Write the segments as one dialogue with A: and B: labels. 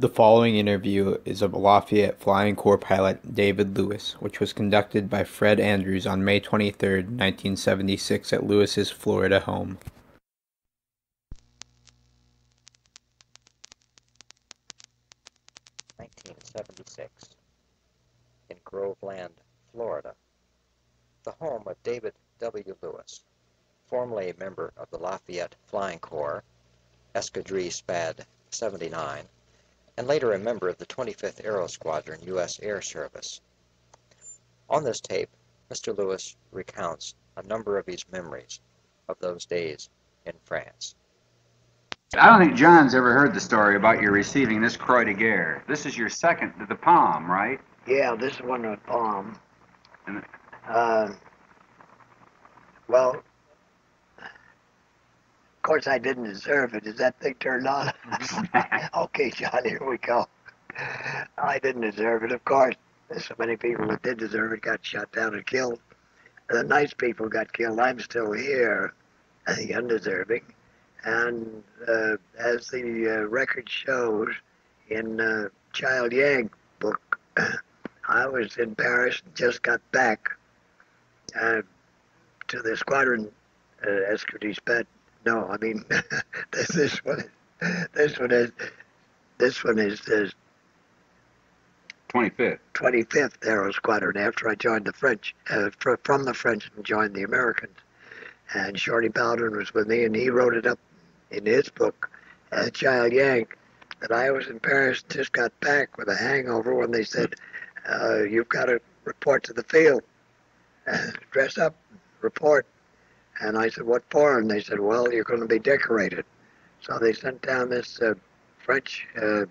A: The following interview is of Lafayette Flying Corps pilot David Lewis, which was conducted by Fred Andrews on May 23, 1976 at Lewis's Florida home.
B: Nineteen seventy-six in Groveland, Florida, the home of David W. Lewis, formerly a member of the Lafayette Flying Corps, Escadrille SPAD 79, and later a member of the 25th Aero Squadron U.S. Air Service. On this tape, Mr. Lewis recounts a number of his memories of those days in France.
C: I don't think John's ever heard the story about you receiving this Croix de Guerre. This is your second to the Palm, right?
D: Yeah, this is one with Palm.
C: And-
D: Uh, well, of course, I didn't deserve it. Is that thing turned on? okay, John, here we go. I didn't deserve it, of course. There's so many people that did deserve it got shot down and killed. The nice people got killed. I'm still here, the undeserving. And uh, as the uh, record shows in uh, Child Yank book, I was in Paris and just got back uh, to the squadron uh, escort sped. No, I mean this this one this one is this one is the
C: 25th.
D: 25th Aero Squadron after I joined the French uh, fr- from the French and joined the Americans. And Shorty Bowden was with me, and he wrote it up in his book, uh, Child Yank, that I was in Paris, just got back with a hangover when they said, uh, "You've got to report to the field, dress up, report." And I said, "What for?" And they said, "Well, you're going to be decorated." So they sent down this uh, French uh,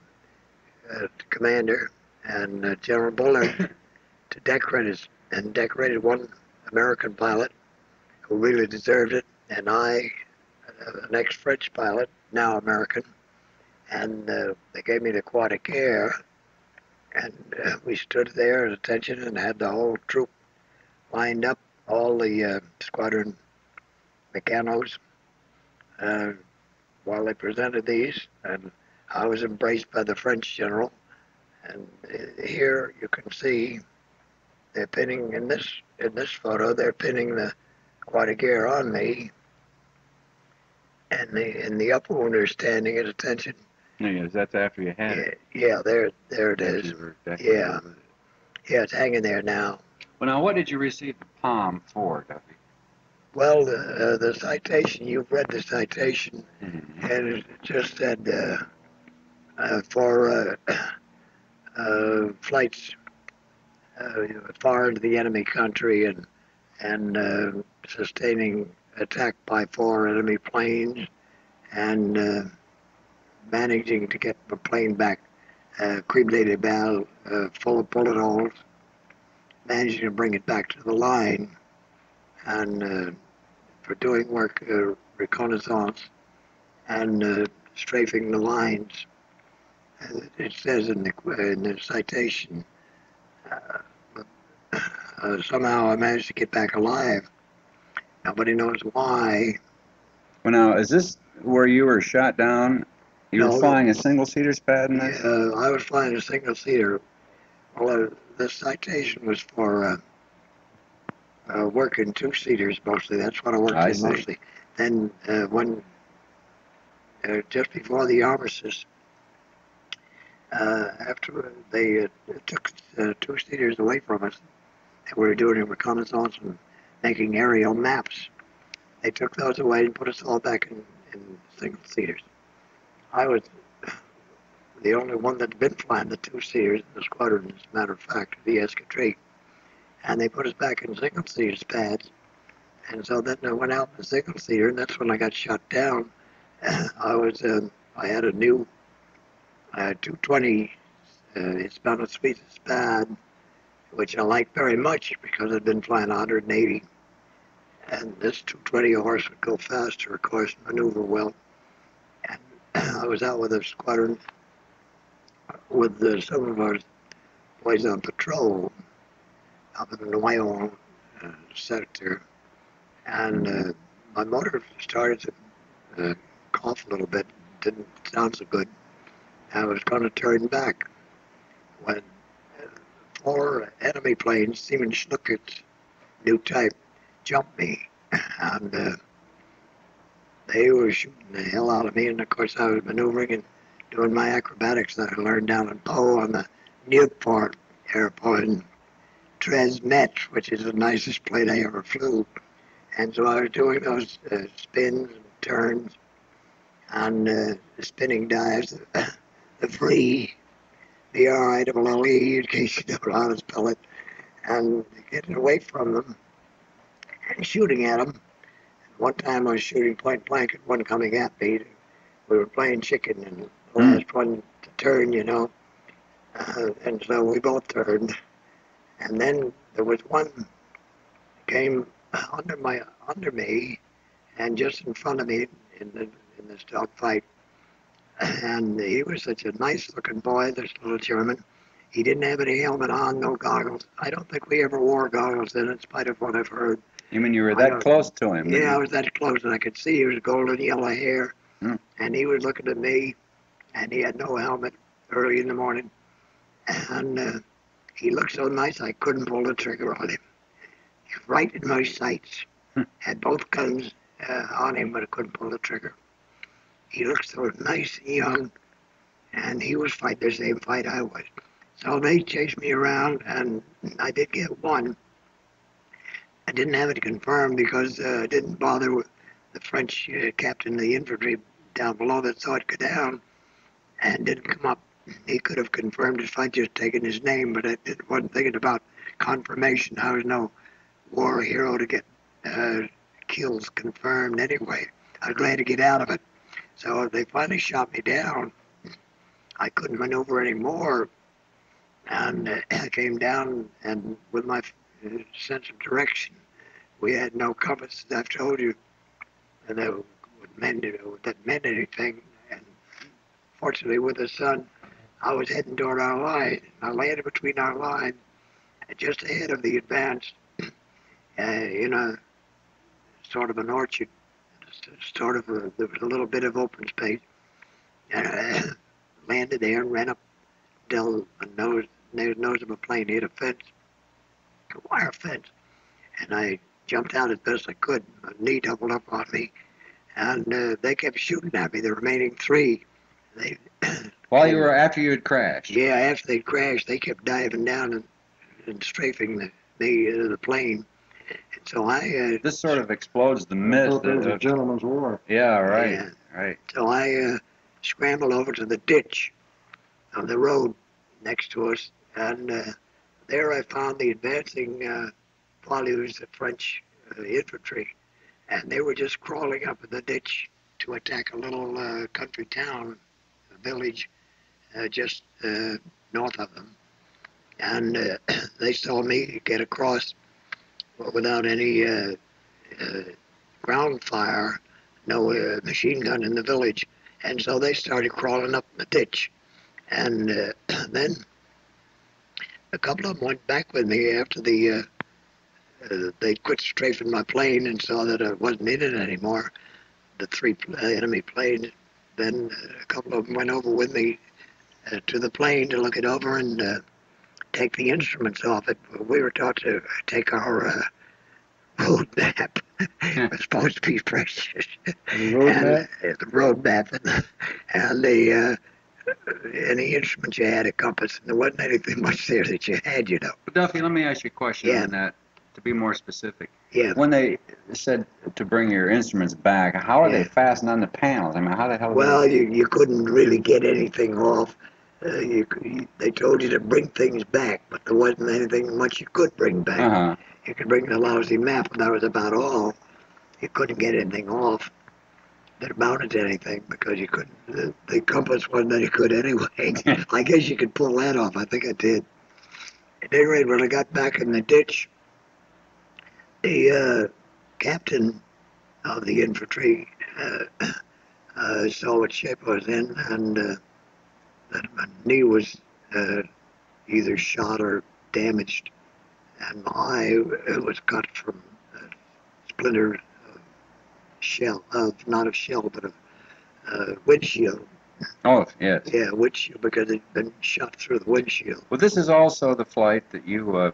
D: uh, commander and uh, General Bullard to decorate us, and decorated one American pilot who really deserved it, and I, uh, an ex-French pilot, now American, and uh, they gave me the Croix de Guerre, and uh, we stood there at attention and had the whole troop lined up, all the uh, squadron mechanos, uh, while they presented these, and I was embraced by the French general. And uh, here you can see they're pinning in this in this photo. They're pinning the Croix de Guerre on me, and the and the upper one are standing at attention.
C: Yes, that's after you had
D: Yeah,
C: it.
D: yeah, there there it is.
C: You were decorated
D: Yeah. Yeah, it's hanging there now.
C: Well, now, what did you receive the Palm for, Duffy?
D: Well, the uh, the citation you've read the citation,
C: Mhm.
D: and it just said uh, uh, for uh, uh, flights uh, far into the enemy country and and uh, sustaining attack by four enemy planes and uh, managing to get the plane back, uh, Bal, uh, full of bullet holes, managing to bring it back to the line, and uh, for doing work uh, reconnaissance and uh, strafing the lines. Uh, it says in the, in the citation, uh, uh, somehow I managed to get back alive. Nobody knows why.
C: Well, now, is this where you were shot down? You
D: No.
C: were flying a single-seater spad in this?
D: Uh, I was flying a single seater. Well, uh, the citation was for uh, uh, working two seaters mostly. That's what I worked
C: I
D: in
C: see.
D: mostly. Then uh, when uh, just before the armistice, uh, after they uh, took uh, two seaters away from us, and we were doing a reconnaissance and making aerial maps. They took those away and put us all back in, in single seaters. I was the only one that'd been flying the two seaters in the squadron, as a matter of fact, the escadrille. And they put us back in single seater Spads. And so then I went out in the single seater, and that's when I got shot down. I was, um, I had a new uh, 220 uh, Hispano Suiza Spad, which I liked very much because I'd been flying 180. And this 220 horse would go faster, of course, maneuver well. And I was out with a squadron with some of our boys on patrol up in the Noyon uh, sector. And uh, my motor started to uh, cough a little bit, didn't sound so good. I was going to turn back when four enemy planes, Siemens Schuckerts, new type, jumped me. And uh, they were shooting the hell out of me. And of course, I was maneuvering and doing my acrobatics that I learned down in Pau on the Nieuport airport in Tresmet, which is the nicest plane I ever flew. And so I was doing those uh, spins and turns on uh, the spinning dives, the free, the R-I-L-L-E, in case you don't know how to spell it, and getting away from them and shooting at them. One time I was shooting point blank at one coming at me. We were playing chicken, and the
C: Hmm.
D: last one to turn, you know, uh, and so we both turned. And then there was one came under my under me, and just in front of me in the in this dogfight. And he was such a nice looking boy, this little German. He didn't have any helmet on, no goggles. I don't think we ever wore goggles then, in spite of what I've heard.
C: You mean you were that close to him?
D: Yeah, I was that close, and I could see he was golden yellow hair,
C: Hmm.
D: and he was looking at me, and he had no helmet early in the morning, and uh, he looked so nice I couldn't pull the trigger on him. Right in my sights,
C: Hmm.
D: had both guns uh, on him, but I couldn't pull the trigger. He looked so nice and young, and he was fighting the same fight I was. So they chased me around, and I did get one. I didn't have it confirmed because uh, I didn't bother with the French uh, captain of the infantry down below that saw it go down and didn't come up. He could have confirmed it if I'd just taken his name, but I didn't, wasn't thinking about confirmation. I was no war hero to get uh, kills confirmed anyway. I was glad to get out of it. So they finally shot me down. I couldn't maneuver anymore. And uh, I came down, and with my uh, sense of direction, we had no compass, as I've told you, and that would meant, that meant anything. And fortunately, with the sun, I was heading toward our line. I landed between our line, and just ahead of the advance, uh, in a sort of an orchard, sort of a, there was a little bit of open space, and I landed there and ran up till the nose, nose of a plane, hit a fence, a wire fence, and I jumped out as best I could. My knee doubled up on me, and uh, they kept shooting at me. The remaining three, they
C: While you were after you had crashed.
D: yeah, after they crashed, they kept diving down and, and strafing the, me uh, the plane. And so I, uh,
C: This sort of explodes the myth.
E: thought that was a gentleman's war.
C: yeah, right,
D: Yeah.
C: right.
D: so I uh, scrambled over to the ditch on the road next to us, and uh, there I found the advancing uh, poilus, the French uh, infantry, and they were just crawling up in the ditch to attack a little uh, country town, a village uh, just uh, north of them. And uh, they saw me get across without any ground fire, no machine gun in the village. And so they started crawling up the ditch. And then a couple of them went back with me after the uh, they quit strafing my plane and saw that I wasn't it anymore. The three enemy planes. Then a couple of them went over with me uh, to the plane to look it over and uh, take the instruments off it. We were taught to take our uh, road map. it was supposed to be precious.
E: The road
D: and,
E: map?
D: uh, the road map and, and the uh, any instruments you had, a compass, and there wasn't anything much there that you had, you know.
C: Duffy, let me ask you a question
D: Yeah.
C: on that to be more specific.
D: Yeah.
C: When they said to bring your instruments back, how are they fastened on the panels? I mean, how the hell?
D: Well, you, you couldn't really get anything off. Uh, you, you, they told you to bring things back, but there wasn't anything much you could bring back.
C: Uh huh.
D: You could bring the lousy map, and that was about all. You couldn't get anything off that amounted to anything because you couldn't. The, the compass wasn't any good anyway. I guess you could pull that off. I think I did. At any rate, when I got back in the ditch, the uh, captain of the infantry uh, uh, saw what shape I was in, and uh, that my knee was uh, either shot or damaged and my eye was cut from a splintered uh, shell of not of shell but of uh, windshield
C: Oh, yes.
D: Yeah, windshield because it'd been shot through the windshield.
C: Well, this is also the flight that you uh,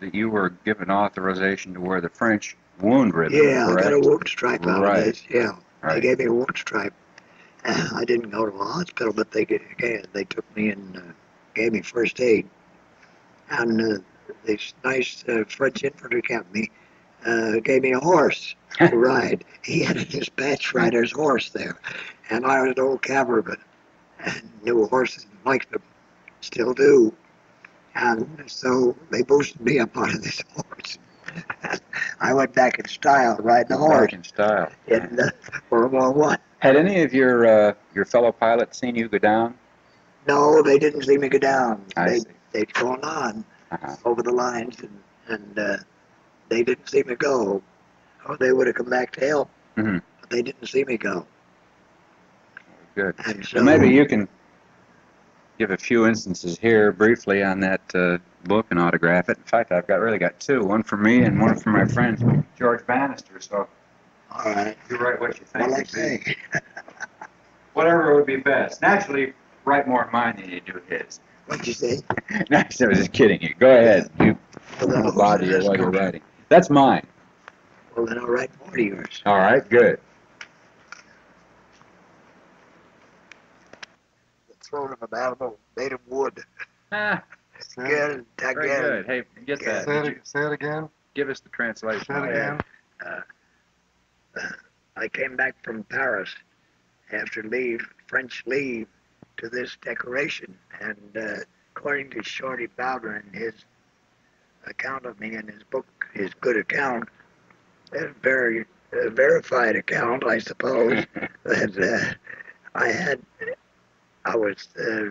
C: that you were given authorization to wear the French wound ribbon.
D: Yeah, I got a
C: correct?
D: wound stripe out
C: Right.
D: of this. Yeah, they gave me a wound stripe. I didn't go to the hospital, but they they took me and uh, gave me first aid. And uh, this nice uh, French infantry company uh, gave me a horse to ride. He had a dispatch rider's horse there, and I was an old cavalryman and knew horses and liked them, still do. And so they boosted me up onto this horse. I went back in style riding the horse
C: Back in style.
D: in uh, World War One.
C: Had any of your uh, your fellow pilots seen you go down?
D: No, they didn't see me go down.
C: I
D: they
C: see.
D: they'd gone on
C: Uh-huh.
D: over the lines, and and uh, they didn't see me go. Or they would have come back to help,
C: Mhm.
D: but they didn't see me go.
C: Good.
D: And so
C: So maybe you can give a few instances here briefly on that uh, book and autograph it. In fact, I've got really got two, one for me and one for my friend George Bannister. So
D: all right.
C: you write what you think.
D: Well, I say,
C: Whatever would be best. Naturally, write more of mine than you do his.
D: what'd you say?
C: no, I was just kidding you. Go ahead. You
D: Well,
C: bother you while you're writing. That's mine.
D: Well, then I'll write more to yours.
C: All right, good.
D: Throne of an animal made of wood.
C: Ah,
D: Again,
C: very good. Hey, get that.
E: Say it, say it again.
C: Give us the translation.
E: Say it again.
D: I came back from Paris after leave, French leave, to this decoration, and uh, according to Shorty Bowden in his account of me in his book, his good account, a very uh, verified account, I suppose, that uh, I had, I was uh,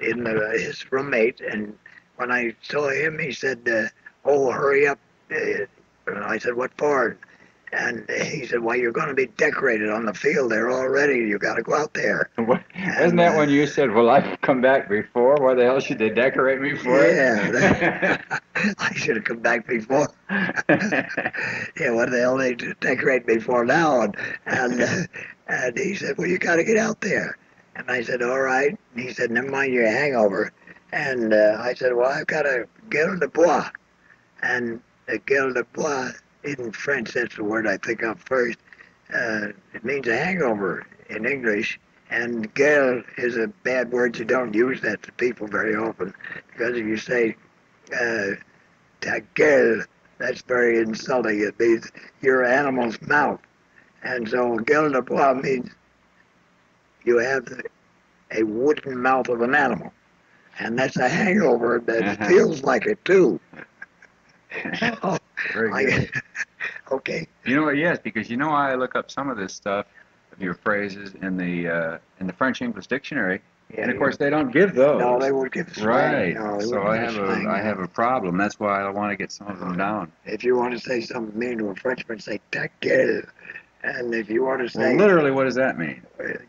D: in the, his roommate, and when I saw him, he said, uh, "Oh, hurry up!" Uh, and I said, "What for?" And he said, "Well, you're going to be decorated on the field there already. You got to go out there."
C: What- Wasn't that when you said, "Well, I've come back before. Why the hell should they decorate me for it?"
D: Yeah, that- I should have come back before. yeah, what the hell they decorate me for now? And and, uh, and he said, well, you got to get out there. And I said, all right. And he said, never mind your hangover. And uh, I said, well, I've got a gueule de bois. And a gueule de bois in French, that's the word I think of first. Uh, it means a hangover in English. And gueule is a bad word. You don't use that to people very often. Because if you say, uh, ta gueule, that's very insulting. It means your animal's mouth. And so gueule de bois means you have a wooden mouth of an animal. And that's a hangover that
C: Uh-huh.
D: feels like it too. Oh,
C: Very
D: I-
C: good.
D: okay.
C: You know what? Yes, because you know I look up some of this stuff, of your phrases in the uh, in the French English dictionary,
D: Yeah,
C: and of course they don't give those.
D: no, they would give slang.
C: right.
D: No,
C: so I have a. I have a problem. That's why I want to get some of them down.
D: If you want to say something mean to a Frenchman, say ta gueule. And if you want to
C: Well,
D: say
C: literally, what does that mean?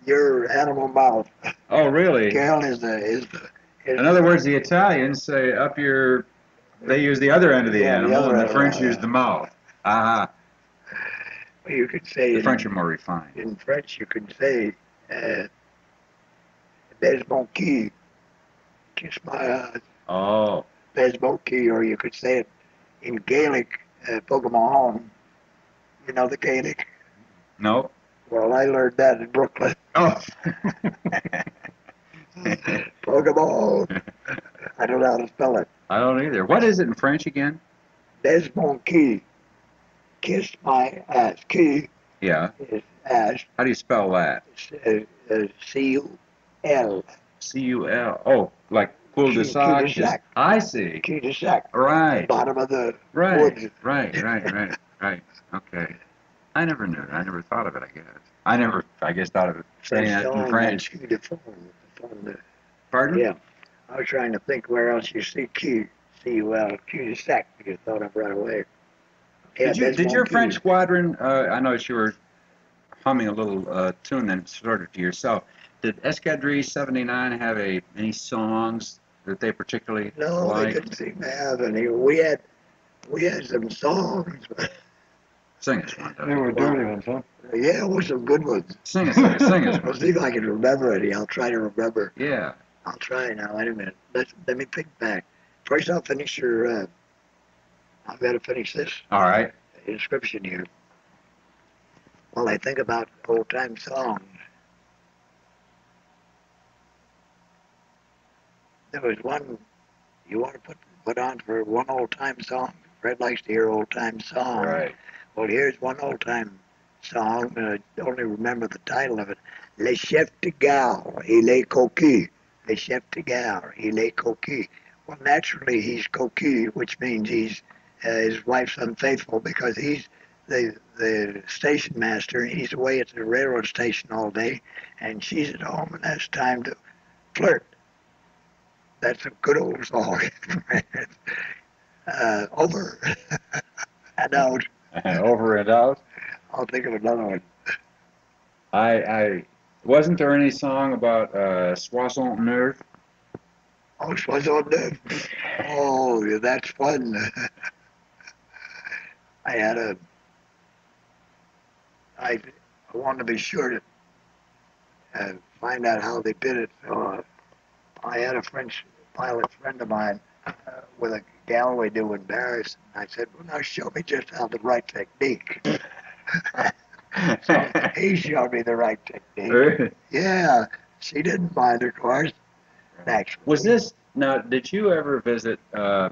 D: your animal mouth,
C: Oh, really?
D: gueule is the is the. Is
C: In other words, the Italians say up your. They use the other end of the
D: Yeah,
C: animal,
D: other
C: and the French use the mouth. Ah,
D: you could say
C: the
D: in-
C: French are more refined.
D: in French, you could say, uh, "There's mon qui, kiss my ass."
C: Oh,
D: There's mon qui, or you could say it in Gaelic, uh, Pokemon. You know the Gaelic.
C: No.
D: Well, I learned that in Brooklyn.
C: Oh.
D: Pokemon. I don't know how to spell it.
C: I don't either. What is it in French again?
D: Mon qui, kiss my ass. Key.
C: Yeah.
D: is ass.
C: How do you spell that?
D: Uh, uh, C U L.
C: C U L. Oh, like cul de
D: Cul-
C: sac. I see.
D: Qui de sac.
C: Right.
D: Bottom of the
C: Right.
D: woods.
C: Right. Right. Right. Right. Okay. I never knew. I never thought of it. I guess. I never. I guess thought of it saying that in French.
D: Cul de fond, fond de-
C: Pardon?
D: Yeah. I was trying to think where else you see Q, C U L, Q de sac, because I thought of right away. Yeah,
C: Did you? Did your
D: qui.
C: French squadron? Uh, I noticed you were humming a little uh, tune then, sort of to yourself. Did Escadrille 79 have a any songs that they particularly
D: No, they
C: liked?
D: didn't seem to have any. We had, we had some songs, but
C: Sing us one.
E: They were dirty ones, huh?
D: Yeah, it was some good ones.
C: Sing us, sing us.
D: I'll see if I can remember any. I'll try to remember.
C: Yeah.
D: I'll try now. Wait a minute. Let let me think back. First, I'll finish your. Uh, I've got to finish this
C: All right.
D: inscription here. While I think about old time songs. There was one you want to put put on for one old time song. Fred likes to hear old time songs.
C: Right.
D: Well, here's one old time song, I only remember the title of it. Le chef de gare, il est coquille. Le chef de gare, il est coquille. Well, naturally, he's coquille, which means he's uh, his wife's unfaithful because he's the the station master. and He's away at the railroad station all day, and she's at home, and that's time to flirt. That's a good old song. uh, over and out.
C: Over and out.
D: I'll think of another one.
C: I, I wasn't there any song about uh, soixante-neuf?
D: Oh, on the. Oh, yeah, that's fun. I had a. I, I wanted to be sure to uh, find out how they did it. So uh, I had a French pilot friend of mine uh, with a Galloway do in Paris. And I said, "Well, now show me just how the right technique." so he showed me the right technique. Yeah, she didn't mind, of course. Naturally.
C: Was this now? Did you ever visit? Uh,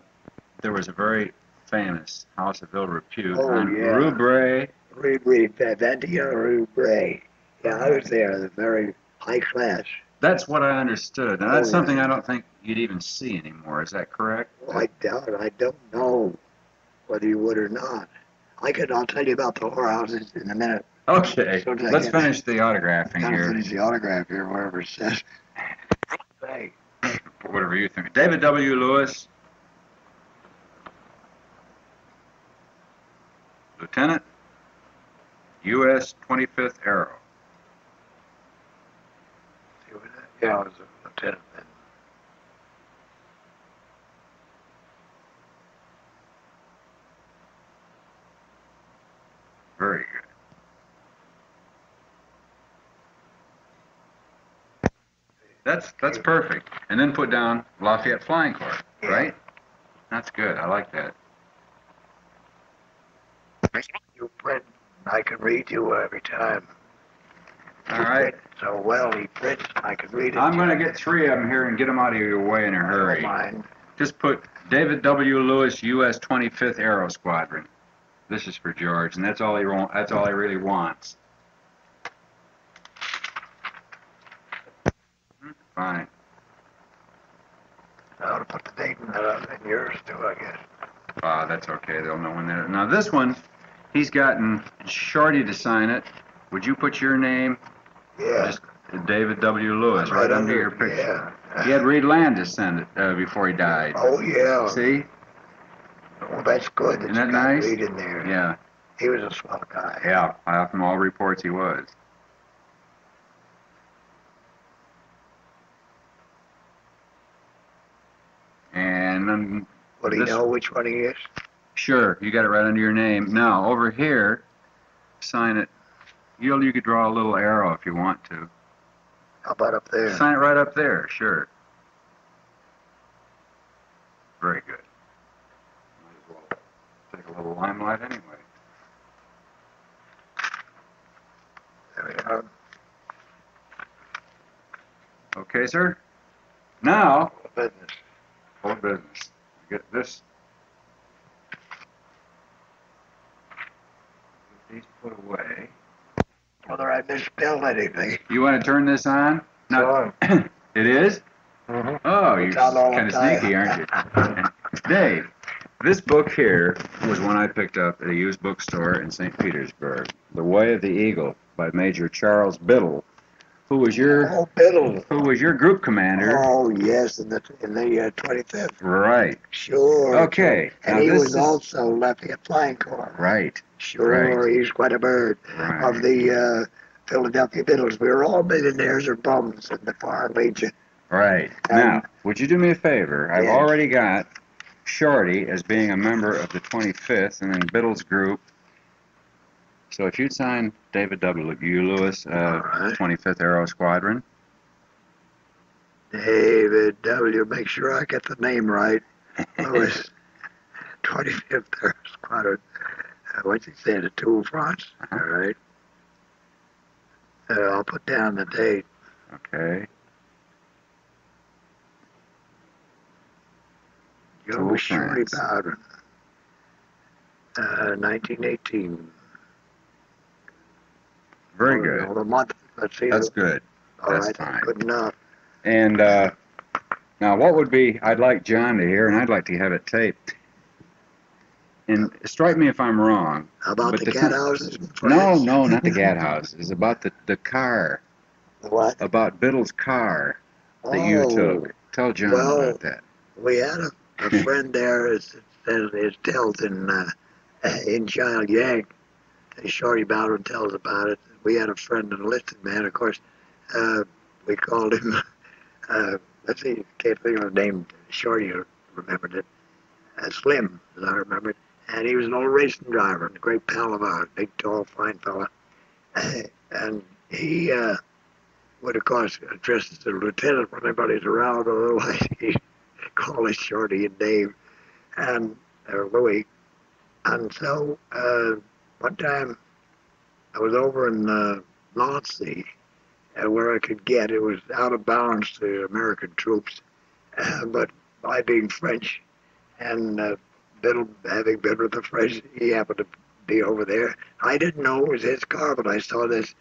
C: there was a very famous house of ill repute
D: Oh,
C: on
D: yeah.
C: Rue Bray.
D: Rue Bray, Ventia Rue Bray. Yeah, I was there, the very high class.
C: That's what I understood. Now
D: Oh,
C: that's
D: yeah.
C: something I don't think you'd even see anymore. Is that correct?
D: Well, I doubt it. I don't know whether you would or not. I could, I'll tell you about the whorehouses in a minute.
C: Okay.
D: So
C: Let's finish the autographing
D: Gotta
C: here.
D: finish the autograph here, wherever it says. Hey,
C: Whatever you think. David W. Lewis. Lieutenant, U.S. 25th Aero.
D: see what that- yeah, I was a lieutenant then.
C: Very good. That's that's perfect. And then put down Lafayette Flying Corps,
D: Yeah.
C: right? That's good. I like that.
D: You print, I can read you every time.
C: All right.
D: So well, he prints, I can read it.
C: I'm going to get three of them here and get them out of your way in a hurry.
D: mind.
C: Just put David W. Lewis, U.S. 25th Aero Squadron. This is for George, and that's all he wa- that's all he really wants. Fine.
D: I ought to put the date in that in yours too, I guess.
C: Uh, that's okay. They'll know when that. Now this one, he's gotten Shorty to sign it. Would you put your name,
D: Yeah.
C: just David W. Lewis, right, under your picture?
D: Yeah.
C: He had Reed Landis send it uh, before he died.
D: Oh yeah.
C: See?
D: Oh, that's good.
C: Isn't that nice?
D: Reed in there.
C: Yeah.
D: He was a swell guy.
C: Yeah. From all reports, he was. And um,
D: Would he know which one he is?
C: Sure, you got it right under your name. Now, over here, sign it. You you could draw a little arrow if you want to.
D: How about up there?
C: Sign it right up there, sure. Very good. Might as well take a little limelight anyway.
D: There we are.
C: Okay, sir? Now,
D: Business.
C: full business. Get this. Get these put away.
D: Whether I misspelled anything.
C: You want to turn this on? No, it is?
D: Mm-hmm.
C: Oh, you're
D: It's on all
C: kind of sneaky, aren't you? Dave, this book here was one I picked up at a used bookstore in St. Petersburg. The Way of the Eagle by Major Charles Biddle, who was your
D: Oh, Biddle.
C: who was your group commander.
D: Oh, yes, in the in the uh, 25th.
C: Right.
D: Sure.
C: Okay.
D: And
C: now
D: he was
C: is-
D: also Lafayette Flying Corps.
C: Right.
D: Sure, he's quite a bird
C: Right.
D: of the uh, Philadelphia Biddles. We were all millionaires or bums in the Foreign Legion.
C: Right.
D: Um,
C: now, would you do me a favor? I've
D: Yes.
C: already got Shorty as being a member of the 25th, and then Biddle's group So if you'd sign David W. Lewis, uh,
D: All right.
C: 25th Aero Squadron.
D: David W. Make sure I get the name right. Lewis, 25th Aero Squadron. Uh, what's he say? The Tour de France.
C: Uh-huh.
D: All right. Uh, I'll put down the date.
C: Okay.
D: Joe Shirley Bowden. Uh, 1918.
C: Very good.
D: no, the month. Let's see.
C: That's good.
D: all
C: that's
D: right,
C: fine.
D: Good enough.
C: And uh, now, what would be? I'd like John to hear, and I'd like to have it taped. And strike me if I'm wrong.
D: How about the
C: the
D: cat houses?
C: No, no, not the Gat House. It's about the, the car,
D: What?
C: about Biddle's car that you
D: Oh,
C: took. Tell John
D: well,
C: about that.
D: We had a, a friend there. It's, it's, it's tells in uh, in Child Yank. Shorty Bowden tells about it. We had a friend in enlisted man. Of course, uh, we called him. Uh, let's see, can't think of his name. Shorty remembered it. Uh, Slim, as I remember it. And he was an old racing driver and a great pal of ours, big, tall, fine fella. and he uh, would, of course, address a lieutenant when everybody's around. Otherwise, he call us Shorty and Dave and or Lewis. And so uh, one time I was over in uh, Nancy uh, where I could get it was out of bounds to American troops, uh, but I being French and uh, Biddle having been with the French, he happened to be over there. I didn't know it was his car, but I saw this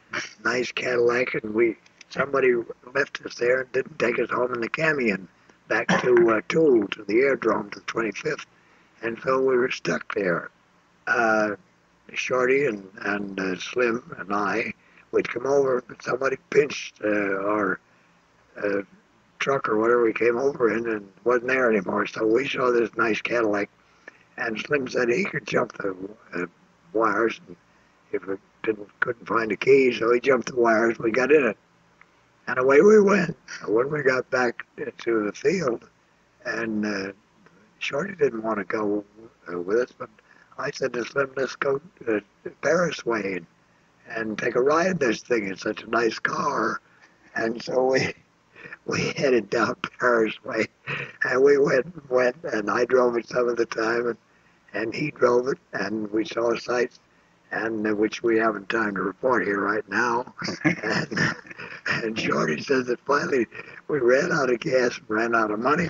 D: nice Cadillac, and we somebody left us there and didn't take us home in the Camion back to uh, to the airdrome, to the 25th. And so we were stuck there. Uh, Shorty and, and uh, Slim and I would come over, somebody pinched uh, our uh, truck or whatever we came over in and wasn't there anymore. So we saw this nice Cadillac, and Slim said he could jump the uh, wires if we didn't couldn't find the key, so he jumped the wires. We got in it, and away we went. When we got back to the field, and uh, Shorty didn't want to go uh, with us, but I said to Slim, "Let's go uh, Paris way and, and take a ride in this thing. It's such a nice car." And so we we headed down Paris way, and we went and went, and I drove it some of the time, and and he drove it, and we saw sights, and uh, which we haven't time to report here right now. and and Shorty says that finally we ran out of gas, and ran out of money,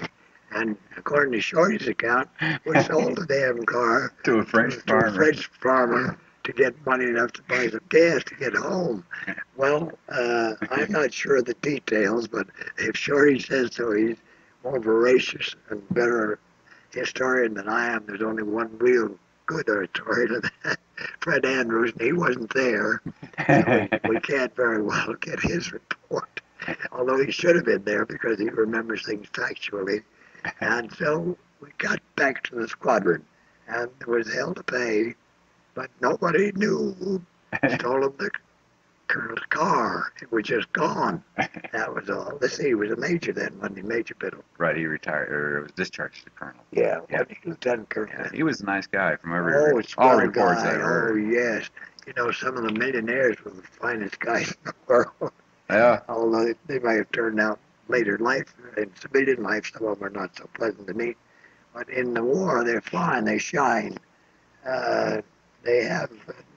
D: and according to Shorty's account, we sold the damn car
C: To a French
D: to a
C: farmer.
D: French farmer to get money enough to buy some gas to get home. Well, uh, I'm not sure of the details, but if Shorty says so, he's more voracious and better historian than I am. There's only one real good historian, and that Fred Andrews, and he wasn't there. So we, we can't very well get his report, although he should have been there because he remembers things factually. And so we got back to the squadron, and there was hell to pay, but nobody knew who stole the colonel's car. It was just gone. That was all. Let's see, he was a major then, wasn't he? Major Biddle.
C: right, he retired or was discharged as a colonel.
D: Yeah,
C: Yeah.
D: he Lieutenant Colonel?
C: Yeah, he was a nice guy from every
D: Oh,
C: all reports
D: guy.
C: I heard.
D: Oh, yes. You know, some of the millionaires were the finest guys in the world.
C: Yeah,
D: although they, they may have turned out later in life, in civilian life, some of them are not so pleasant to meet. But in the war, they're fine, they shine. Uh, they have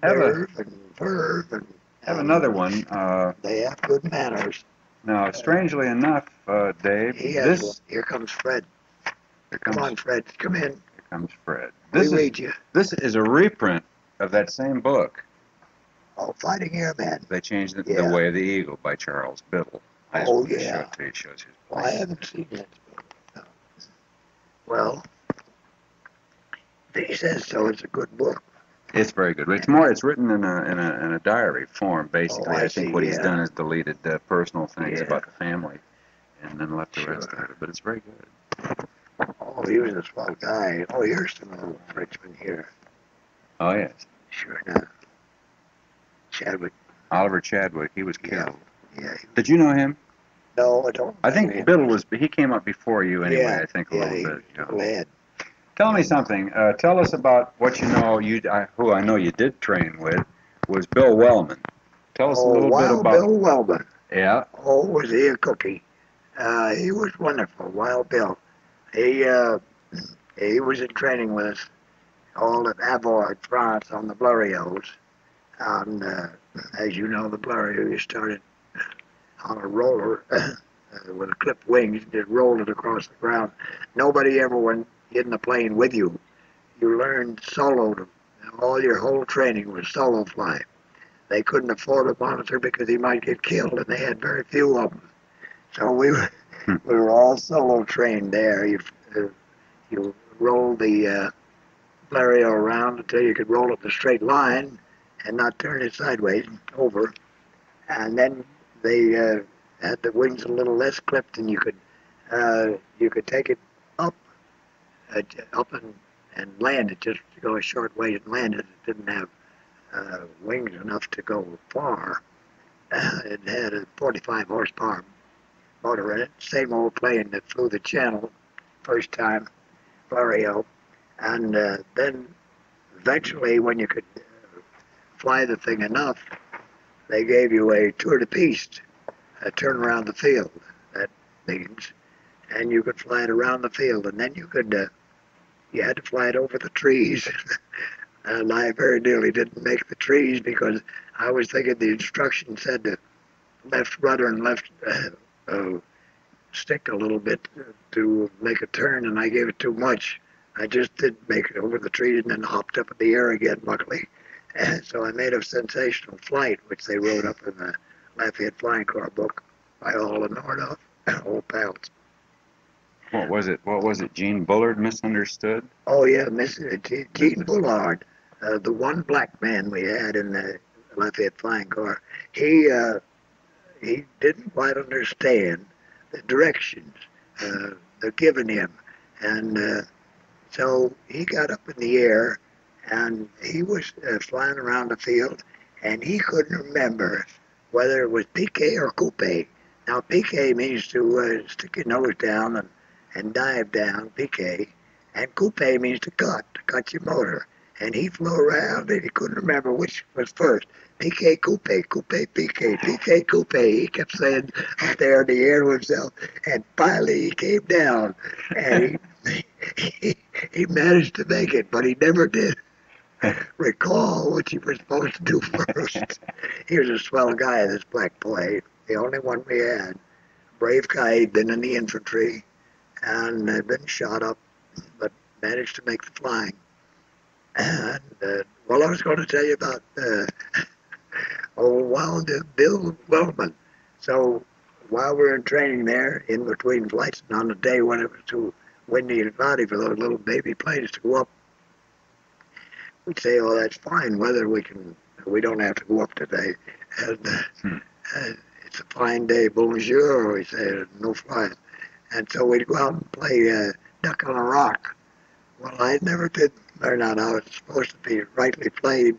C: Have a-
D: nerve and verve, and,
C: have another one. Uh,
D: They have good manners.
C: now, strangely enough, uh, Dave,
D: He
C: this
D: one. Here comes Fred.
C: here
D: Come on, Fred, come in.
C: here comes Fred.
D: We
C: This is
D: read you.
C: this is a reprint of that same book.
D: Oh, Fighting Airman.
C: They changed it
D: Yeah.
C: The Way of the Eagle by Charles Biddle. I
D: Oh, yeah.
C: show it to you. It shows his
D: Well, I haven't seen that. No. Well, he says so. It's a good book.
C: It's very good. It's more. It's written in a in a, in a diary form. Basically,
D: Oh, I
C: I, think
D: see,
C: what he's done is deleted uh, personal things
D: Yeah.
C: about the family, and then left the rest of it. But it's very good.
D: Oh, he was a swell guy. Oh, here's some old Frenchman here.
C: Oh yes,
D: Sure enough. Chadwick.
C: Oliver Chadwick. He was killed.
D: Yeah. He-
C: Did you know him?
D: No, I don't.
C: I think
D: Yeah.
C: Biddle was. He came up before you anyway.
D: Yeah,
C: I think a
D: yeah,
C: little bit. you know.
D: Glad.
C: Tell me something. Uh, tell us about what you know. You, I, who I know you did train with, was Bill Wellman. Tell us a
D: oh,
C: little bit about.
D: Bill Wellman.
C: Yeah.
D: Oh, was he a cookie? Uh, he was wonderful, Wild Bill. He uh, he was in training with us all at Avord, France, on the Blériots. And uh, as you know, the Blériot, you started on a roller uh, with clipped wings, just rolled it across the ground. Nobody ever went in the plane with you. You learned solo. To, all your whole training was solo flying. They couldn't afford a monitor because he might get killed, and they had very few of them. So we were
C: Hmm.
D: we were all solo trained there. You uh, you rolled the uh, around until you could roll it in a straight line and not turn it sideways over, and then they uh, had the wings a little less clipped, and you could uh, you could take it up uh, up and and land it just to go a short way and land it. It didn't have uh, wings enough to go far. Uh, it had a 45 horsepower motor in it. Same old plane that flew the channel first time, Blériot. And uh, then eventually, when you could uh, fly the thing enough, they gave you a tour de piste, a turn around the field. That means, and you could fly it around the field, and then you could. Uh, you had to fly it over the trees. and I very nearly didn't make the trees because I was thinking the instructions said to left rudder and left uh, uh, stick a little bit to make a turn, and I gave it too much. I just did make it over the trees and then hopped up in the air again, luckily. And so I made a sensational flight, which they wrote up in the Lafayette Flying Corps book by Hall and Nordhoff, old pals.
C: What was it? What was it? Gene Bullard misunderstood.
D: Oh yeah, Miss uh, G- Gene Bullard, uh, the one black man we had in the Lafayette Flying Corps. He uh, he didn't quite understand the directions uh, they're giving him, and uh, so he got up in the air, and he was uh, flying around the field, and he couldn't remember whether it was piqué or coupe. Now piqué means to uh, stick your nose down and and dive down, piqué. And coupe means to cut, to cut your motor. And he flew around and he couldn't remember which was first. Piqué, coupe, coupe, piqué, piqué, coupe. He kept saying up there in the air to himself. And finally he came down and he, he, he managed to make it, but he never did recall what you were supposed to do first. he was a swell guy, this black boy, the only one we had. Brave guy, he'd been in the infantry and had been shot up, but managed to make the flying. And uh, well, I was going to tell you about uh, old wild Bill Wellman. So while we were in training there, in between flights, and on the day when it was too windy and cloudy for those little baby planes to go up, say, "Oh, that's fine weather. We can, we don't have to go up today." And uh,
C: Hmm.
D: uh, it's a fine day, bonjour. We say, "No flying." And so we'd go out and play uh, duck on a rock. Well, I never did learn out how it's supposed to be rightly played,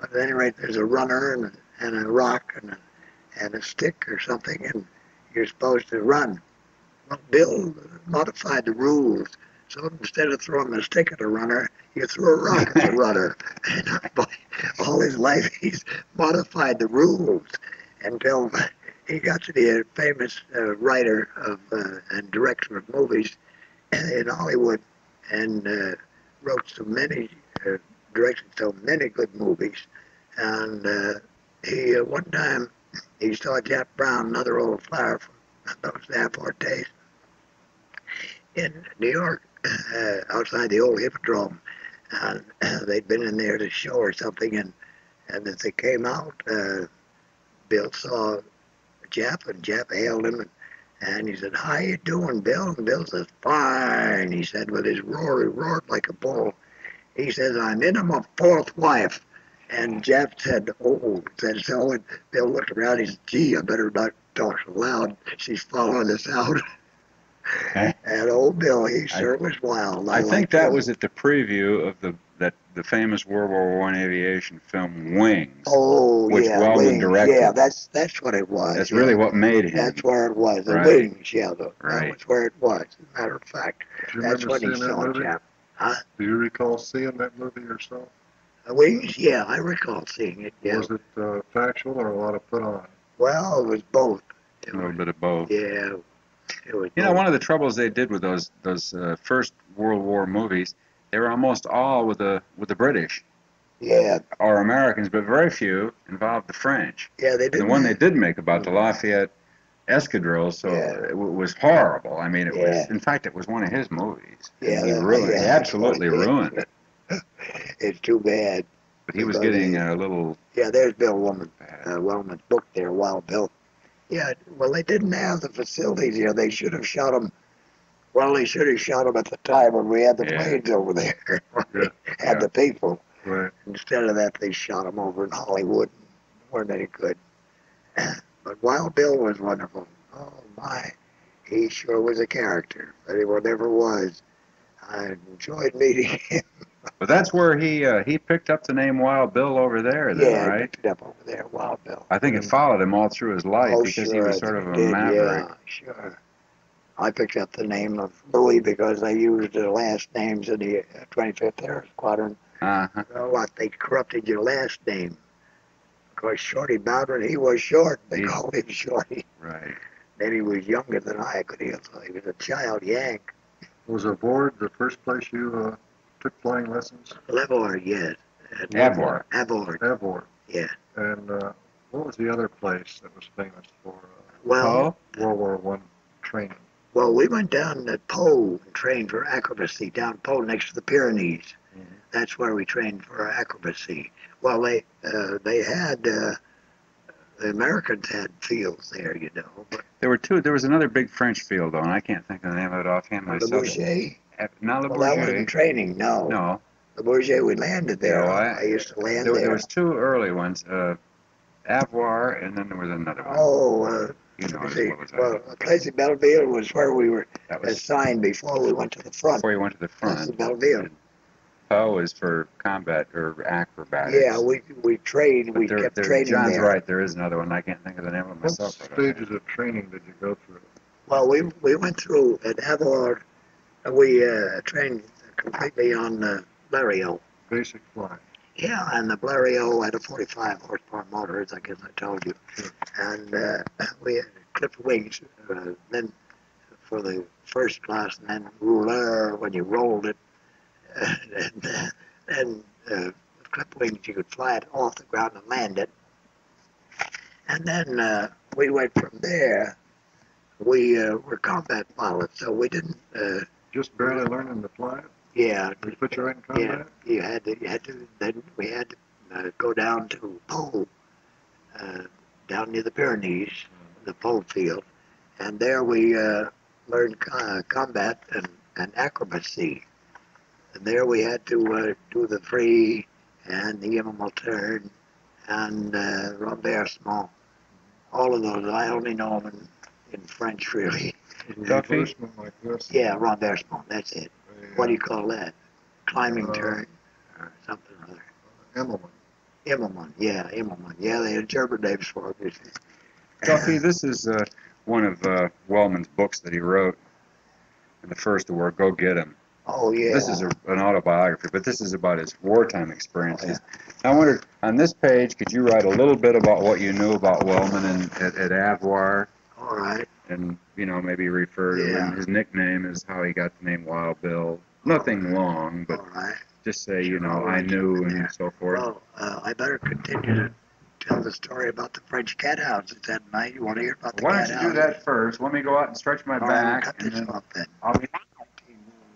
D: but at any rate, there's a runner and a, and a rock and a, and a stick or something, and you're supposed to run. Well, Bill modified the rules, so instead of throwing a stick at a runner, you threw a rock at the runner. And all his life, he's modified the rules until he got to be a famous uh, writer of uh, and director of movies in Hollywood, and uh, wrote so many, uh, directed so many good movies. And uh, he uh, one time he saw Jack Brown, another old flyer from those airport days, in New York, uh, outside the old Hippodrome, and they'd been in there to show or something, and and as they came out, uh, Bill saw Jeff, and Jeff hailed him, and, and he said, "How you doing, Bill?" And Bill says, "Fine," he said with his roar. He roared like a bull. He says, "I'm in my fourth wife." And Jeff said, "Oh," said so. And Bill looked around. He said, "Gee, I better not talk so loud. She's following us out." and old Bill, he sure was wild.
C: I think that
D: him.
C: was at the preview of the that the famous World War One aviation film Wings.
D: Oh
C: which
D: yeah,
C: Wellman
D: wings.
C: directed.
D: Yeah, that's that's what it was.
C: That's
D: yeah.
C: really what made him.
D: That's where it was. The
C: Right.
D: wings, yeah, the,
C: Right.
D: that was where it was. As a matter of fact, that's what he
E: seeing that
D: saw
E: movie?
D: Jeff.
E: Do you recall seeing that movie yourself?
D: Wings, yeah, I recall seeing it. Yeah.
E: Was it uh, factual or a lot of put on?
D: Well, it was both. It
C: A little
D: was,
C: bit of both.
D: yeah, it was.
C: You know, one of the troubles they did with those those uh, first World War movies, they were almost all with the with the British
D: Yeah,
C: or Americans, but very few involved the French.
D: yeah, they did.
C: the one they did make about the Lafayette escadrille, so
D: Yeah.
C: it w- was horrible. I mean, it was. In fact, it was one of his movies.
D: Yeah,
C: he
D: yeah.
C: Absolutely ruined it.
D: It's too bad.
C: But he was getting a little
D: Yeah, there's Bill
C: bad.
D: uh, Wellman's book there, Wild Bill. Yeah, well, they didn't have the facilities here. They should have shot them. Well, they should have shot them at the time when we had the
C: Yeah.
D: planes over there,
E: Yeah,
D: had
C: yeah.
D: the people.
E: right.
D: Instead of that, they shot them over in Hollywood. weren't any good. But Wild Bill was wonderful. Oh my, he sure was a character. But he never was. I enjoyed meeting him.
C: But that's where he uh, he picked up the name Wild Bill over there, then,
D: yeah,
C: right?
D: picked up over there, Wild Bill.
C: I think it followed him all through his life
D: oh,
C: because
D: sure,
C: he was sort of
D: think
C: a
D: it did,
C: maverick.
D: Yeah, sure. I picked up the name of Louis because they used the last names in the uh, 25th Air Squadron.
C: Uh-huh.
D: Well, what, they corrupted your last name. Because Shorty Bowden, he was short. They
C: He-
D: called him Shorty.
C: Right.
D: Then he was younger than I could hear, so he was a child Yank.
E: Was Avord the first place you uh, took flying lessons?
D: Levor, yes. At
C: Avord.
D: Avor,
E: Avord.
D: yeah.
E: And uh, what was the other place that was famous for uh,
D: Well,
C: Oh,
E: World War One training?
D: well, we went down to Pau and trained for acrobacy down Pau next to the Pyrenees.
C: Mhm.
D: That's where we trained for acrobacy. Well, they uh, they had uh, the Americans had fields there, you know. But
C: there were two. There was another big French field, though, and I can't think of the name of it offhand
D: the
C: myself.
D: Bourget,
C: Uh, Not Le
D: well, that wasn't training. No,
C: No,
D: the Bourget we landed there.
C: No,
D: I,
C: I-
D: used to land
C: there,
D: there.
C: there was two early ones. Uh, Avord, and then there was another one.
D: Oh, uh,
C: you know
D: let me
C: it
D: see.
C: well as
D: Well,
C: do.
D: the place at Belleville was where we were
C: was
D: assigned before we went to the front.
C: before you went to the front.
D: in Belleville.
C: Pau is for combat or acrobatics.
D: Yeah, we we trained.
C: But
D: We
C: there,
D: kept
C: there,
D: training
C: John's
D: there.
C: right. There is another one. I can't think of the name of it
E: What
C: myself. but, uh,
E: stages of training did you go through?
D: Well, we we went through at Avord. We uh, trained completely on uh, Blériot.
E: Basic flying.
D: Yeah, and the Blériot had a 45 horsepower motor, as I guess I told you. And uh, we had clipped wings, uh, then for the first class, and then rouleur when you rolled it. and uh, then uh, clipped wings, you could fly it off the ground and land it. And then uh, we went from there. We uh, were combat pilots, so we didn't. Uh,
E: Just barely learning to fly it.
D: yeah,
E: You put you right in
D: yeah, you had to, you had to, then we had to uh, go down to Pau, uh, down near the Pyrenees, the Pau field, and there we uh, learned co- combat and, and acrobacy. And there we had to uh, do the free and the Immelmann turn and uh, renversement. All of those, I only know them in, in French, really.
C: Duffy?
E: Reversement like this.
D: Yeah, renversement, that's it.
E: A,
D: What do you call that? Climbing
E: Uh,
D: turn or something or other.
E: Emmelman.
D: Immelmann, yeah, Immelmann. Yeah, they had German names for it.
C: Duffy, this is uh, one of uh, Wellman's books that he wrote. And the first war, Go Get 'Em.
D: Oh, yeah.
C: This is a, an autobiography, but this is about his wartime experiences. I wonder, on this page, could you write a little bit about what you knew about Wellman and at, at Avord,
D: All right.
C: And you know maybe refer to
D: Yeah.
C: him. His nickname is how he got the name Wild Bill. Nothing long, but
D: right.
C: just say you know I knew and so forth.
D: Well, uh, I better continue to tell the story about the French cat houses that night. You want to hear about the
C: Why
D: cat
C: don't you do that first? Let me go out and stretch my
D: All right,
C: back,
D: cut
C: and
D: this
C: then
D: off then.
C: I'll be.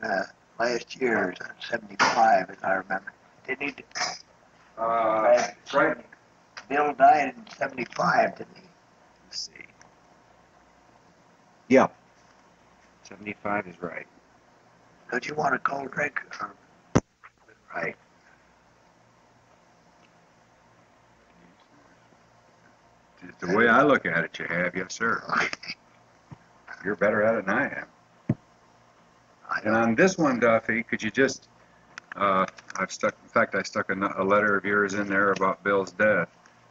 D: Uh, last year, uh, 75, as I remember. Didn't he?
C: Uh, right.
D: Bill died in 75, didn't he?
C: Let's see. Yeah. Seventy-five is right.
D: Don't you want a cold drink? Or- Right.
C: The way I look at it, you have, yes, sir. You're better at it than I am.
D: I
C: And on this one, Duffy, could you just, uh, I've stuck, in fact, I stuck a, a letter of yours in there about Bill's death.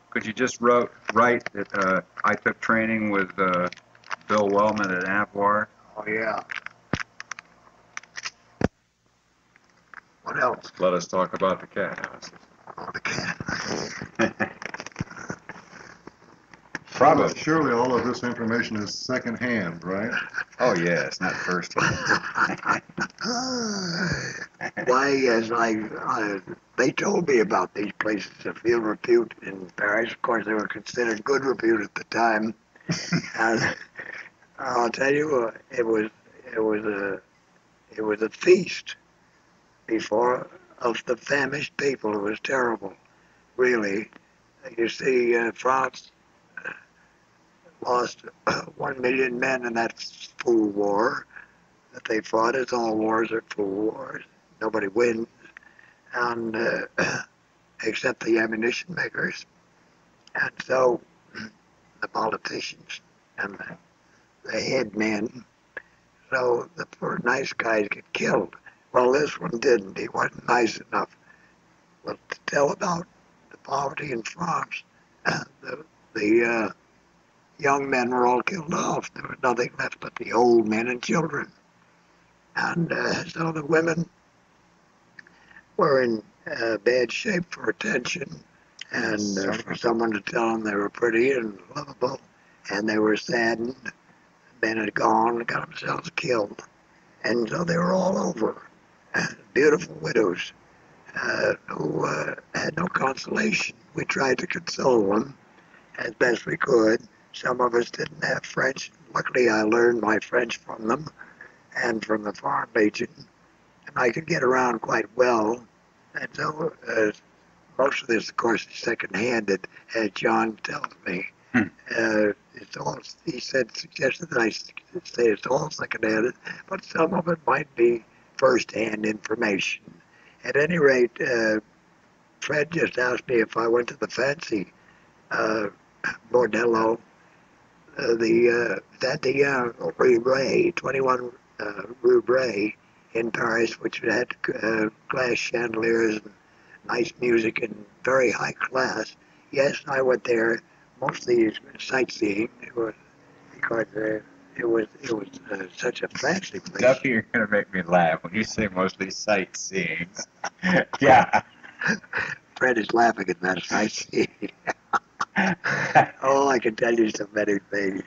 C: Could you just wrote, write that, uh, I took training with, uh, Bill Wellman at Avord?
D: Oh, yeah. What else?
C: Let us talk about the cat house.
D: Oh, the cat.
C: Probably.
E: Surely all of this information is secondhand, right?
C: Oh, yes, not firsthand.
D: Why, yes, I, I, they told me about these places of ill repute in Paris. Of course, they were considered good repute at the time. and uh, I'll tell you, uh, it was, it was a, it was a feast before of the famished people. It was terrible, really. You see, uh, France uh, lost one million men in that fool war that they fought. As all wars are fool wars. Nobody wins, and uh, except the ammunition makers. And so the politicians and the, the head men. So the poor nice guys get killed. Well, this one didn't. He wasn't nice enough. But to tell about the poverty in France, uh, the, the uh, young men were all killed off. There was nothing left but the old men and children. And uh, so the women were in uh, bad shape for attention and uh, for someone to tell them they were pretty and lovable. And they were saddened. Men had gone and got themselves killed. And so they were all over. Beautiful widows uh, who uh, had no consolation. We tried to console them as best we could. Some of us didn't have French. Luckily, I learned my French from them and from the Foreign Legion, and I could get around quite well. And so, uh, most of this, of course, is secondhand. That as John tells me,
C: Hmm.
D: uh, it's all. He said suggested that I say it's all secondhand, but some of it might be first-hand information. At any rate, uh, Fred just asked me if I went to the fancy uh, bordello, uh, the uh, that the uh, Rue Bray, 21 uh, Rue Bray in Paris, which had uh, glass chandeliers and nice music and very high class. Yes, I went there mostly sightseeing. It was because uh, it was it was uh, such a fancy place.
C: Duffy, you're going to make me laugh when you say mostly sightseeing. yeah.
D: Fred is laughing at that sightseeing. oh, I can tell you so many things.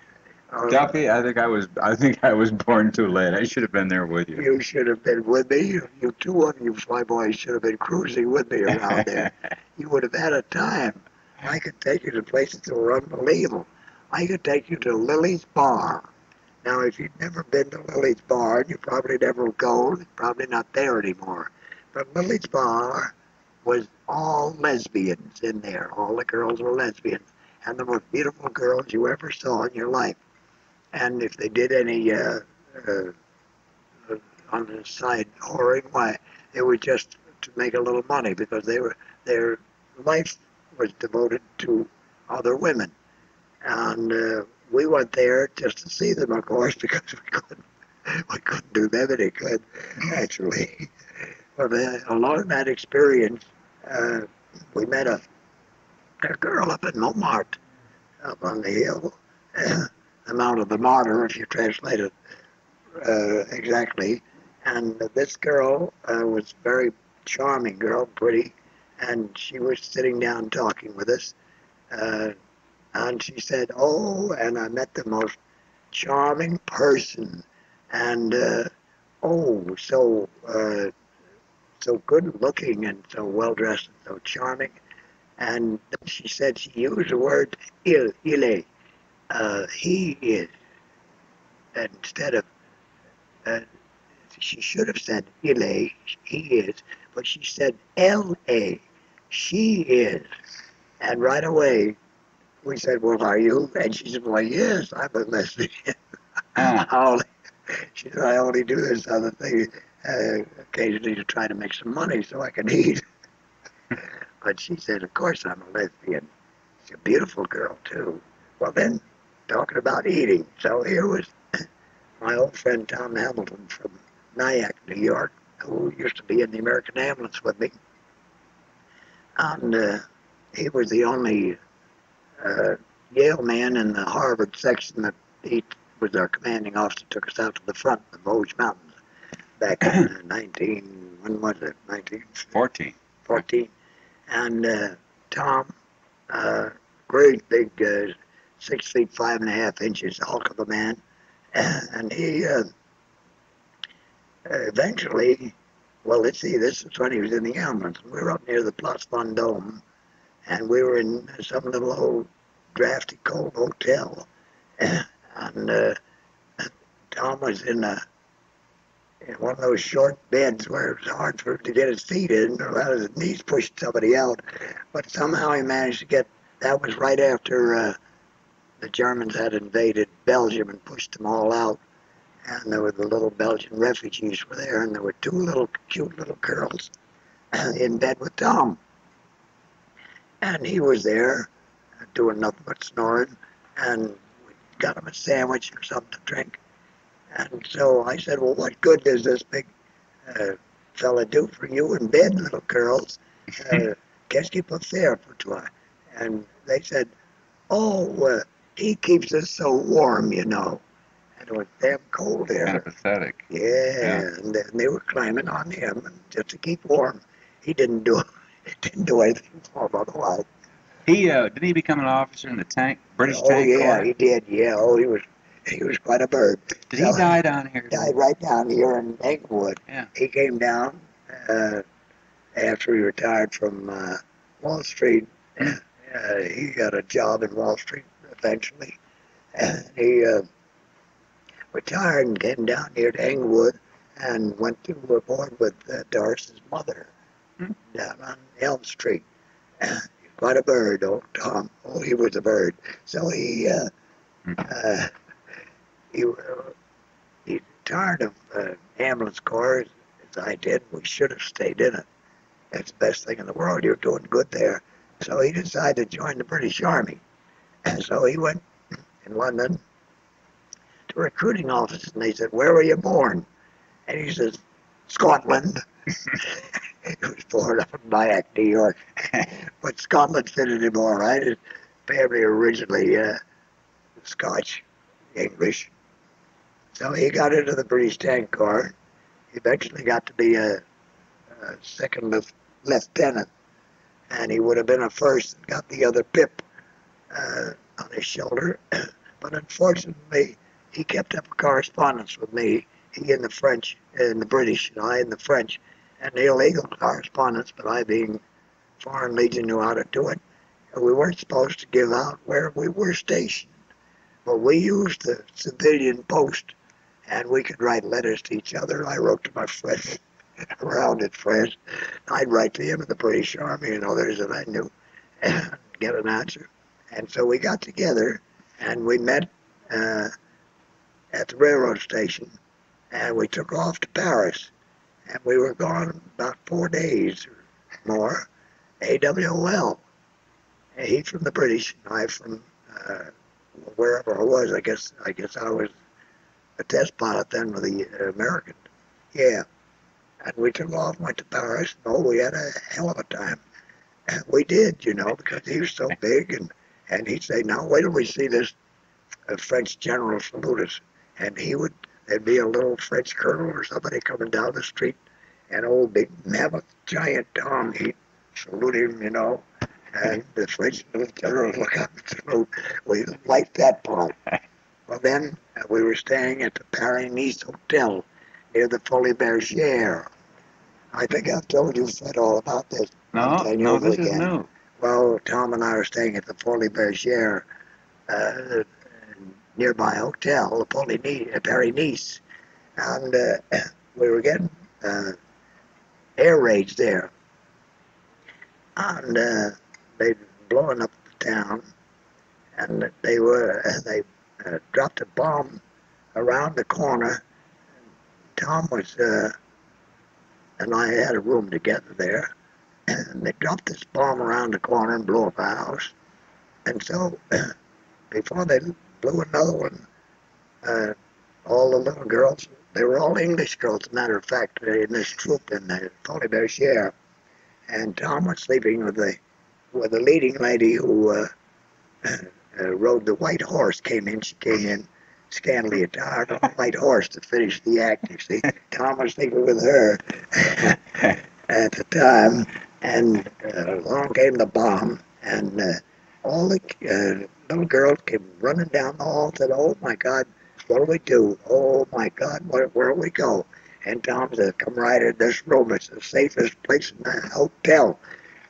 D: Oh,
C: Duffy, I think I was I think I was born too late. I should have been there with you.
D: You should have been with me. You, you two of you flyboys should have been cruising with me around there. You would have had a time. I could take you to places that were unbelievable. I could take you to Lily's Bar. Now, if you've never been to Lily's Bar, you probably never go, probably not there anymore. But Lily's Bar was all lesbians in there. All the girls were lesbians. And the most beautiful girls you ever saw in your life. And if they did any uh, uh, on the side whoring, why, it was just to make a little money because they were their life was devoted to other women, and uh, we went there just to see them, of course, because we couldn't we couldn't do them any good, actually. But uh, along that experience, uh, we met a, a girl up in Montmartre, up on the hill. the Mount of the Martyr, if you translate it uh, exactly. And this girl uh, was very charming girl, pretty, and she was sitting down talking with us. Uh, and she said, "Oh," and I met the most charming person, and uh, oh, so uh, so good looking and so well dressed and so charming. And she said she used the word il, il uh, he is, instead of, uh, she should have said il he is, but she said L-A, she is. And right away, we said, well, are you? And she said, well, yes, I'm a lesbian.
C: Ah.
D: I only, she said, I only do this other thing uh, occasionally to try to make some money so I can eat. but she said, of course I'm a lesbian. She's a beautiful girl, too. Well, then, talking about eating. So here was my old friend Tom Hamilton from Nyack, New York, who used to be in the American ambulance with me. And uh, he was the only uh, Yale man in the Harvard section that he was our commanding officer, took us out to the front of the Vosges Mountains back in uh, 19, when was it, 1914.
C: 14.
D: and uh, Tom, uh, great big, uh, six feet five and a half inches, hulk of a man, and he uh, eventually, well, let's see, this is when he was in the ambulance. We were up near the Place Vendôme, and we were in some little old drafty cold hotel, and uh, Tom was in a in one of those short beds where it was hard for him to get his feet in or had his knees pushed somebody out. But somehow he managed to get. That was right after uh, the Germans had invaded Belgium and pushed them all out, and there were the little Belgian refugees were there, and there were two little cute little girls in bed with Tom, and he was there doing nothing but snoring, and we got him a sandwich or something to drink and so I said, well, what good does this big uh, fella do for you in bed, little girls? Uh, qu'est-ce qu'il peut faire pour toi? And they said, oh, uh, he keeps us so warm, you know. It was damn cold
C: Kind
D: there.
C: of pathetic.
D: Yeah,
C: Yeah.
D: and then they were climbing on him and just to keep warm. He didn't do didn't do anything for him otherwise.
C: He uh, didn't he become an officer in the tank, British
D: oh
C: tank Oh
D: yeah,
C: corps?
D: he did. Yeah, oh he was he was quite a bird.
C: Did he
D: Yeah.
C: die down here?
D: died right down here in Englewood.
C: Yeah.
D: He came down uh, after he retired from uh, Wall Street. Uh, he got a job in Wall Street eventually. And he uh, retired and came down here to Englewood and went to aboard with uh, Doris's mother
C: Hmm.
D: down on Elm Street. And Quite a bird, old Tom. Oh, he was a bird. So he uh,
C: Hmm.
D: uh, he, uh, he tired of uh, ambulance corps as, as I did. We should have stayed in it. That's the best thing in the world. You're doing good there. So he decided to join the British Army. And so he went in London recruiting office and they said, Where were you born? And he says, Scotland. he was born up in Nyack, New York. but Scotland fitted him all right. His family originally uh, Scotch, English. So he got into the British Tank Corps. He eventually got to be a, a second lief- lieutenant, and he would have been a first and got the other pip uh, on his shoulder. but unfortunately, he kept up a correspondence with me. He and the French, and the British, and I and the French, and the illegal correspondence. But I, being Foreign Legion, knew how to do it. And we weren't supposed to give out where we were stationed. But we used the civilian post, and we could write letters to each other. I wrote to my friends around in France. I'd write to him in the British Army and others that I knew and get an answer. And so we got together and we met uh, at the railroad station and we took off to Paris. And we were gone about four days or more. AWL. He from the British, and I from uh, wherever I was. I guess I guess I was a test pilot then with the American. Yeah. And we took off, went to Paris. and Oh, we had a hell of a time. And we did, you know, because he was so big. And, and he'd say, now wait till we see this uh, French general salute us. And he would, there'd be a little French colonel or somebody coming down the street. And old big mammoth giant Tom, he'd salute him, you know. And the French general would look up and salute. We liked that part. Well, then uh, we were staying at the Paris Nice Hotel near the Folies Bergère. I think I've told you, Fred, all about this.
C: No, no, this
D: we
C: is new.
D: Well, Tom and I were staying at the Folies Bergère uh, nearby hotel, the Nice, uh, Nice, and uh, we were getting uh, air raids there, and uh, they blowing up the town, and they were they uh, dropped a bomb around the corner. Tom was uh, and I had a room together there and they dropped this bomb around the corner and blew up a house. And so, before they blew another one, uh, all the little girls, they were all English girls, as a matter of fact, in this troop in the Pony Bear Bergère. And Tom was sleeping with the with the leading lady who uh, uh, rode the white horse. Came in, she came in scantily attired on a white horse to finish the act. You see, Tom was sleeping with her at the time. And uh, along came the bomb, and uh, all the uh, little girls came running down the hall and said, Oh my God, what do we do? Oh my God, where, where do we go? And Tom said, Come right in this room. It's the safest place in the hotel.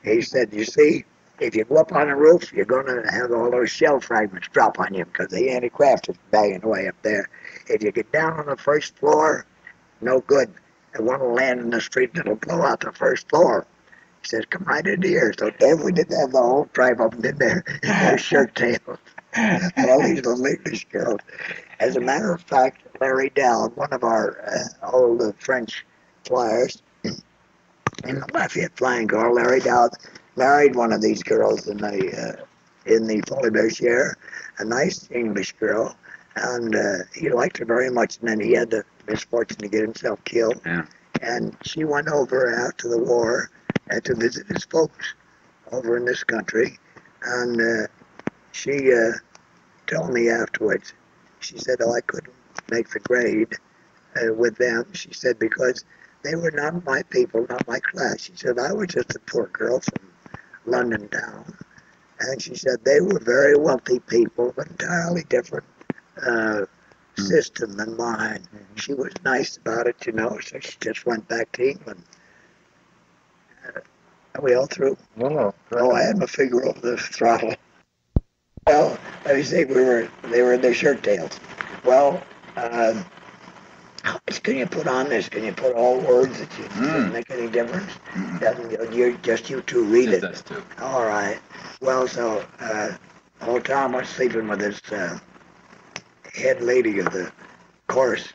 D: He said, You see, if you go up on the roof, you're going to have all those shell fragments drop on you because the anti-craft is banging away up there. If you get down on the first floor, no good. One will land in the street and it'll blow out the first floor. He said, come right into here. So damn, we didn't have the whole tribe of them in there, in their shirt tails. all these little English girls. As a matter of fact, Larry Dowd, one of our uh, old uh, French flyers in the Lafayette Flying Corps, Larry Dowd married one of these girls in the uh, in the Folies Bergère, a nice English girl, and uh, he liked her very much. And then he had the misfortune to get himself killed.
C: Yeah.
D: And she went over after the war uh, to visit his folks over in this country, and uh, she uh, told me afterwards. She said, "Oh, I couldn't make the grade uh, with them." She said because they were not my people, not my class. She said I was just a poor girl from London town. And she said they were very wealthy people, but entirely different uh,
C: Hmm.
D: system than mine. She was nice about it, you know, so she just went back to England. Are we all through?
B: No, no.
D: Oh, I had my finger over the throttle. Well, let me see, we were, they were in their shirt tails. Well, uh, how much can you put on this? Can you put all words that you
C: Mm.
D: doesn't make any difference?
C: Mm-mm.
D: Doesn't, you're just you two read
C: Just
D: it.
C: us two.
D: All right. Well, so uh, old Tom was sleeping with his uh, head lady of the course,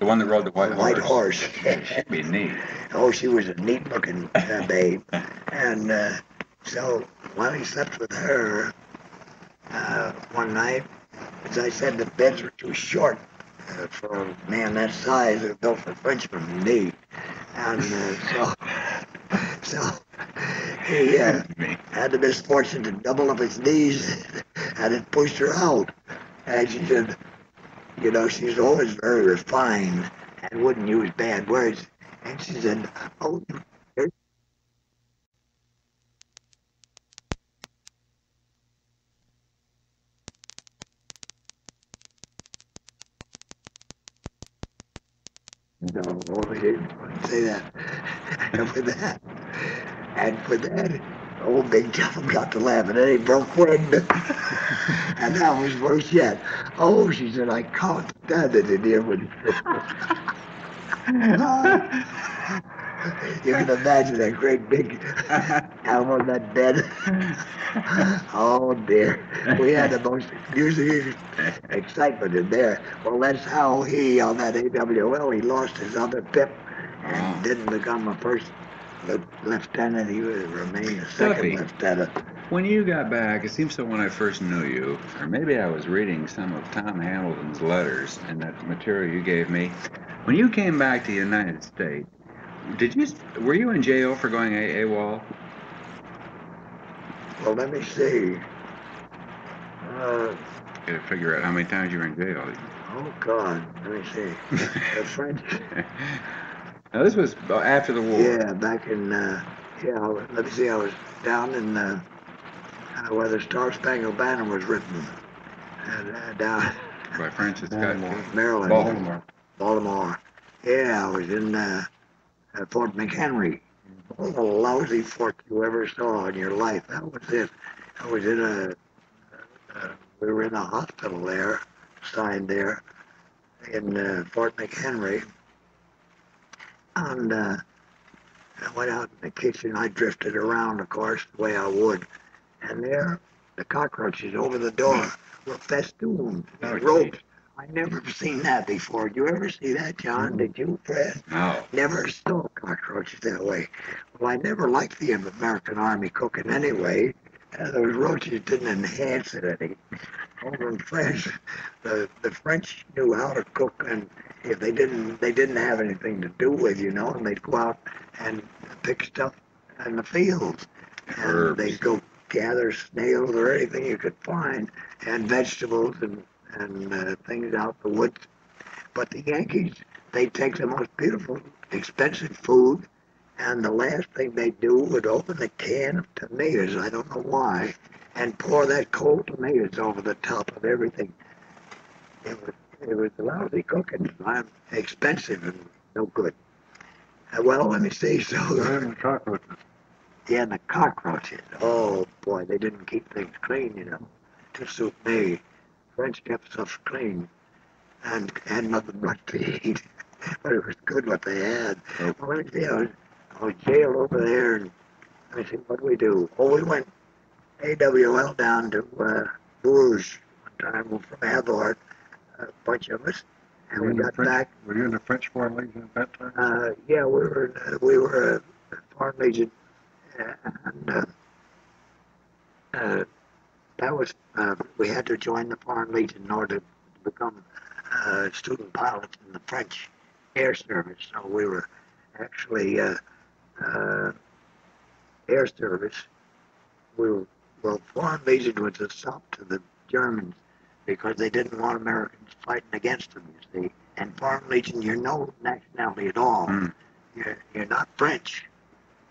C: The one that rode the white
D: white
C: horse.
D: horse.
C: She'd be neat.
D: oh, she was a neat-looking uh, babe, and uh, so while he slept with her uh, one night, as I said, the beds were too short uh, for a man that size. They're built for Frenchmen and me, and uh, so so he. Uh, had the misfortune to double up his knees and it pushed her out. And she said, you know, she's always very refined and wouldn't use bad words. And she said, oh, No, didn't say that. and for that, and for that, old Big Jeff got to laughing, and he broke wind. and that was worse yet. Oh, she said, I can't stand it in here when you can imagine that great big elm on that bed. oh dear, we had the most music excitement in there. Well, that's how he on that AWL he lost his other pip and didn't become a first lieu- lieutenant. He would remain a second
C: Duffy.
D: lieutenant.
C: When you got back, it seems so when I first knew you, or maybe I was reading some of Tom Hamilton's letters and that material you gave me. When you came back to the United States, did you were you in jail for going A- AWOL?
D: Well, let me see. Uh,
C: Got to figure out how many times you were in jail.
D: oh God, let me see. The French.
C: Now this was after the war.
D: Yeah, back in, uh, yeah, I was, let me see, I was down in, uh, uh, where the Star Spangled Banner was written. And, uh, down
C: By Francis Scott
E: Baltimore.
C: Key.
D: Maryland.
C: Baltimore.
D: Baltimore. Yeah, I was in, uh, uh, Fort McHenry. All the lousy fort you ever saw in your life. That was it. I was in a, uh, we were in a hospital there, signed there, in uh, Fort McHenry. And uh, I went out in the kitchen. I drifted around, of course, the way I would. And there, the cockroaches over the door were festooned with ropes. I never seen that before. Did you ever see that, John? Did you, Fred?
C: No.
D: Never saw cockroaches that way. Well, I never liked the American Army cooking anyway. Uh, those roaches didn't enhance it any. Over in France, the the French knew how to cook, and if they didn't, they didn't have anything to do with, you know, and they'd go out and pick stuff in the fields, and
C: Herbs.
D: they'd go gather snails or anything you could find, and vegetables and and uh, things out the woods. But the Yankees, they take the most beautiful, expensive food, And the last thing they'd do would open a can of tomatoes, I don't know why, and pour that cold tomatoes over the top of everything. It was, it was lousy cooking, I'm expensive and no good. Uh, well, let me see, so
E: And the cockroaches.
D: yeah, and the cockroaches. Oh boy, they didn't keep things clean, you know. To suit me, French kept stuff clean, and had nothing but to eat. but it was good what they had.
C: Oh.
D: Well, let me see, I was, Jailed over there, and I said, what do we do? Oh, we went AWL down to uh, Bourges one time from Avord, a bunch of us, and
E: Were
D: we got
E: French-
D: back.
E: Were you in the French Foreign Legion at that time?
D: Uh, yeah, we were uh, we were a foreign legion, and uh, uh, that was uh, we had to join the foreign legion in order to become uh, student pilots in the French air service. So we were actually uh, air service. We were well, foreign legion was a stop to the Germans because they didn't want Americans fighting against them. You see, and foreign legion, you're no nationality at all.
C: Mm.
D: You're you're not French.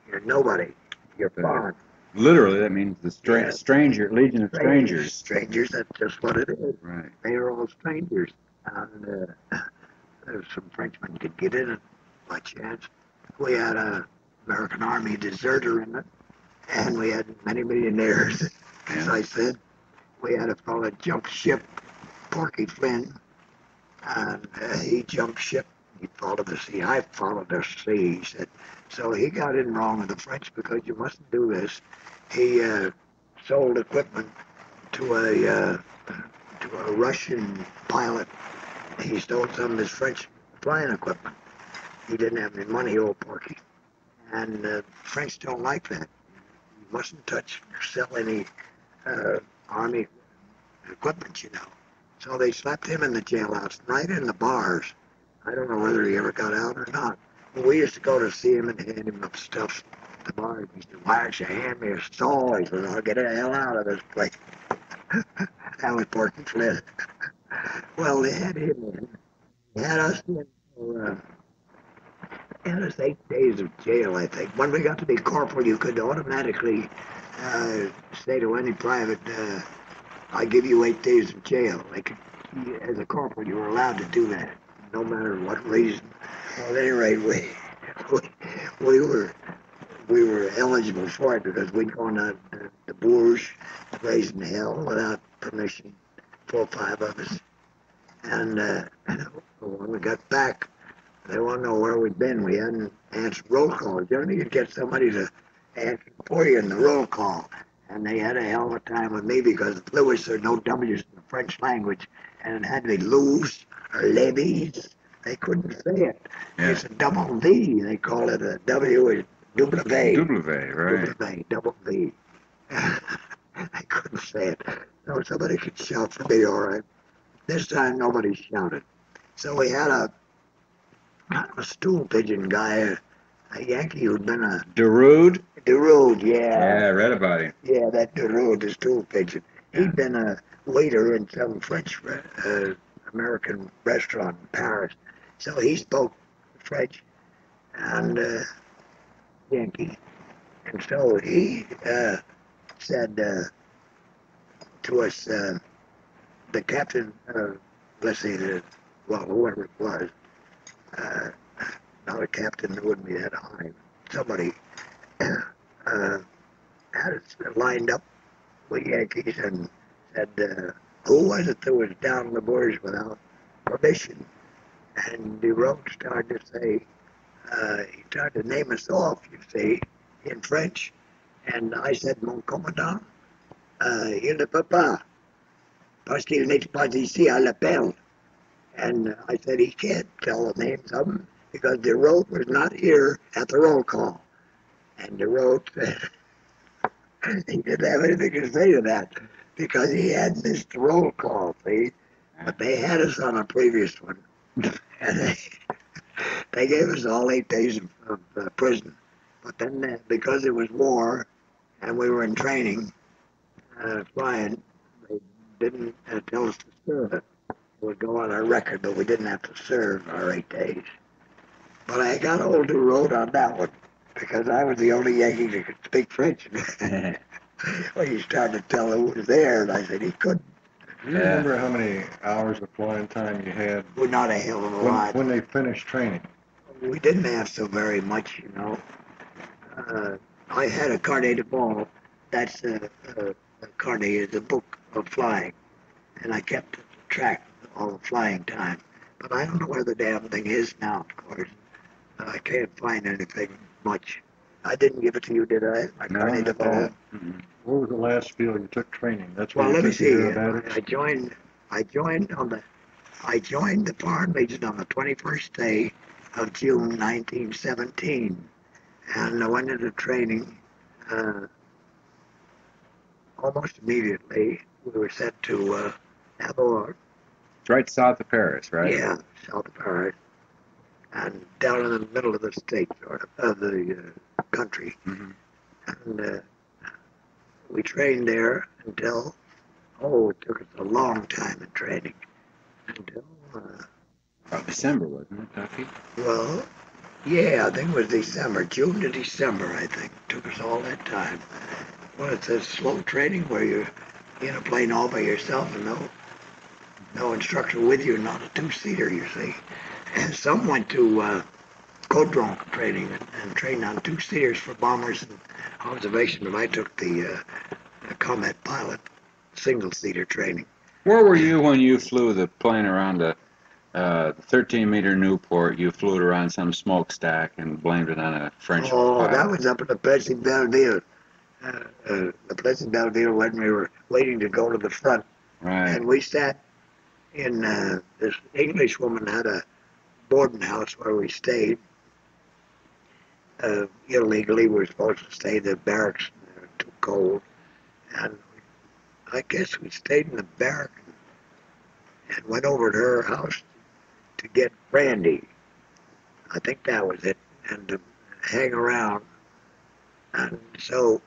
D: You're nobody. You're foreign.
C: Literally, that means the stra-
D: Yeah.
C: stranger, Legion of Strangers.
D: Strangers. That's just what it is.
C: Right.
D: They are all strangers. And uh, there's some Frenchmen could get in it by chance. We had a American Army deserter in it, and we had many millionaires. As
C: Yeah.
D: I said, we had a fellow jump ship, Porky Flynn, and uh, he jumped ship. He followed the sea. I followed the sea. He said. So he got in wrong with the French because you mustn't do this. He uh, sold equipment to a uh, to a Russian pilot. He stole some of his French flying equipment. He didn't have any money, old Porky. And uh, French don't like that. You mustn't touch or sell any uh, army equipment, you know. So they slapped him in the jailhouse, right in the bars. I don't know whether he ever got out or not. We used to go to see him and hand him up stuff at the bar. He said, Why don't you hand me a stall? He said, I'll get the hell out of this place. that was Porky Flynn. well, they had him in. They had us in for, uh, had us eight days of jail, I think. When we got to be corporal, you could automatically uh, say to any private, uh, I give you eight days of jail. Could, as a corporal, you were allowed to do that, no matter what reason. Well, at any rate, we, we, we were we were eligible for it because we'd gone out to the Bourges, raising hell without permission, four or five of us. And uh, when we got back, they want to know where we've been. We hadn't answered roll calls call. Generally, you'd get somebody to answer for you in the roll call. And they had a hell of a time with me because Lewis, there are no W's in the French language, and it had to be Louis or Levies. They couldn't say it.
C: Yeah.
D: It's a double V. They call it a W is W.
C: W, right.
D: W, double V. I couldn't say it. No, somebody could shout for me, all right. This time nobody shouted. So we had a of a stool pigeon guy, a, Yankee who'd been a
C: Derude.
D: Derude,
C: Yeah,
D: yeah.
C: I read about him.
D: Yeah, that Derude, the stool pigeon. He'd been a waiter in some French uh, American restaurant in Paris. So he spoke French and uh, Yankee. And so he uh, said uh, to us, uh, the captain, uh, let's say, the, well, whoever it was, uh, not a captain, it wouldn't be that high, somebody uh, had us lined up with Yankees and said, uh, who was it that was down the bush without permission? And the road started to say, uh, he started to name us off, you see, in French. And I said, Mon commandant, uh, il ne peut pas, parce qu'il n'est pas ici à la l'appel. And I said, he can't tell the names of them because the road was not here at the roll call. And said, he didn't have anything to say to that because he had missed the roll call, see? But they had us on a previous one. and they, they gave us all eight days of, of uh, prison. But then, uh, because it was war and we were in training, uh, flying, they didn't uh, tell us to serve it. Would go on our record, but we didn't have to serve our eight days. But I got of the road on that one. because I was the only Yankee that could speak French. well, he started to tell who was there, and I said he couldn't.
E: Do you remember how many hours of flying time you had
D: Well, not a hell of a
E: when,
D: lot.
E: when they finished training?
D: we didn't have so very much, you know. Uh, I had a carnet de vol. That's a, a, a carnet is a book of flying, and I kept track all the flying time. But I don't know where the damn thing is now. Of course, I can't find anything much. I didn't give it to you, did I? I
C: No,
D: carnet de
C: not
D: vol.
C: that.
E: What was the last field you took training? That's what
D: Well, let me see. I joined. I joined on the. I joined the Foreign Legion on the 21st day of June 1917, and I went into training uh, almost immediately. We were sent to uh,
C: It's right south of Paris, right?
D: yeah, south of Paris, and down in the middle of the state, sort of, of the uh, country.
C: Mhm.
D: And uh, we trained there until, oh, it took us a long time in training. Until, uh,
C: About December, wasn't it, Duffy?
D: well, yeah, I think it was December, June to December, I think. took us all that time. Well, it's a slow training where you're in a plane all by yourself and no, no instructor with you, not a two-seater, you see. And some went to uh, Caudron training and, and trained on two-seaters for bombers and observation, and I took the, uh, the combat pilot single-seater training.
F: Where were you when you flew the plane around the uh, 13 meter Nieuport? You flew it around some smokestack and blamed it on a French
D: Oh,
F: pilot.
D: that was up at the Plessis Belleville. Uh, uh, the Plessis Belleville when we were waiting to go to the front.
F: right.
D: And we sat in, uh, this English woman had a boarding house where we stayed. Uh, illegally, we were supposed to stay in the barracks. They were too cold. And I guess we stayed in the barrack and went over to her house to get brandy. I think that was it. And to hang around. And so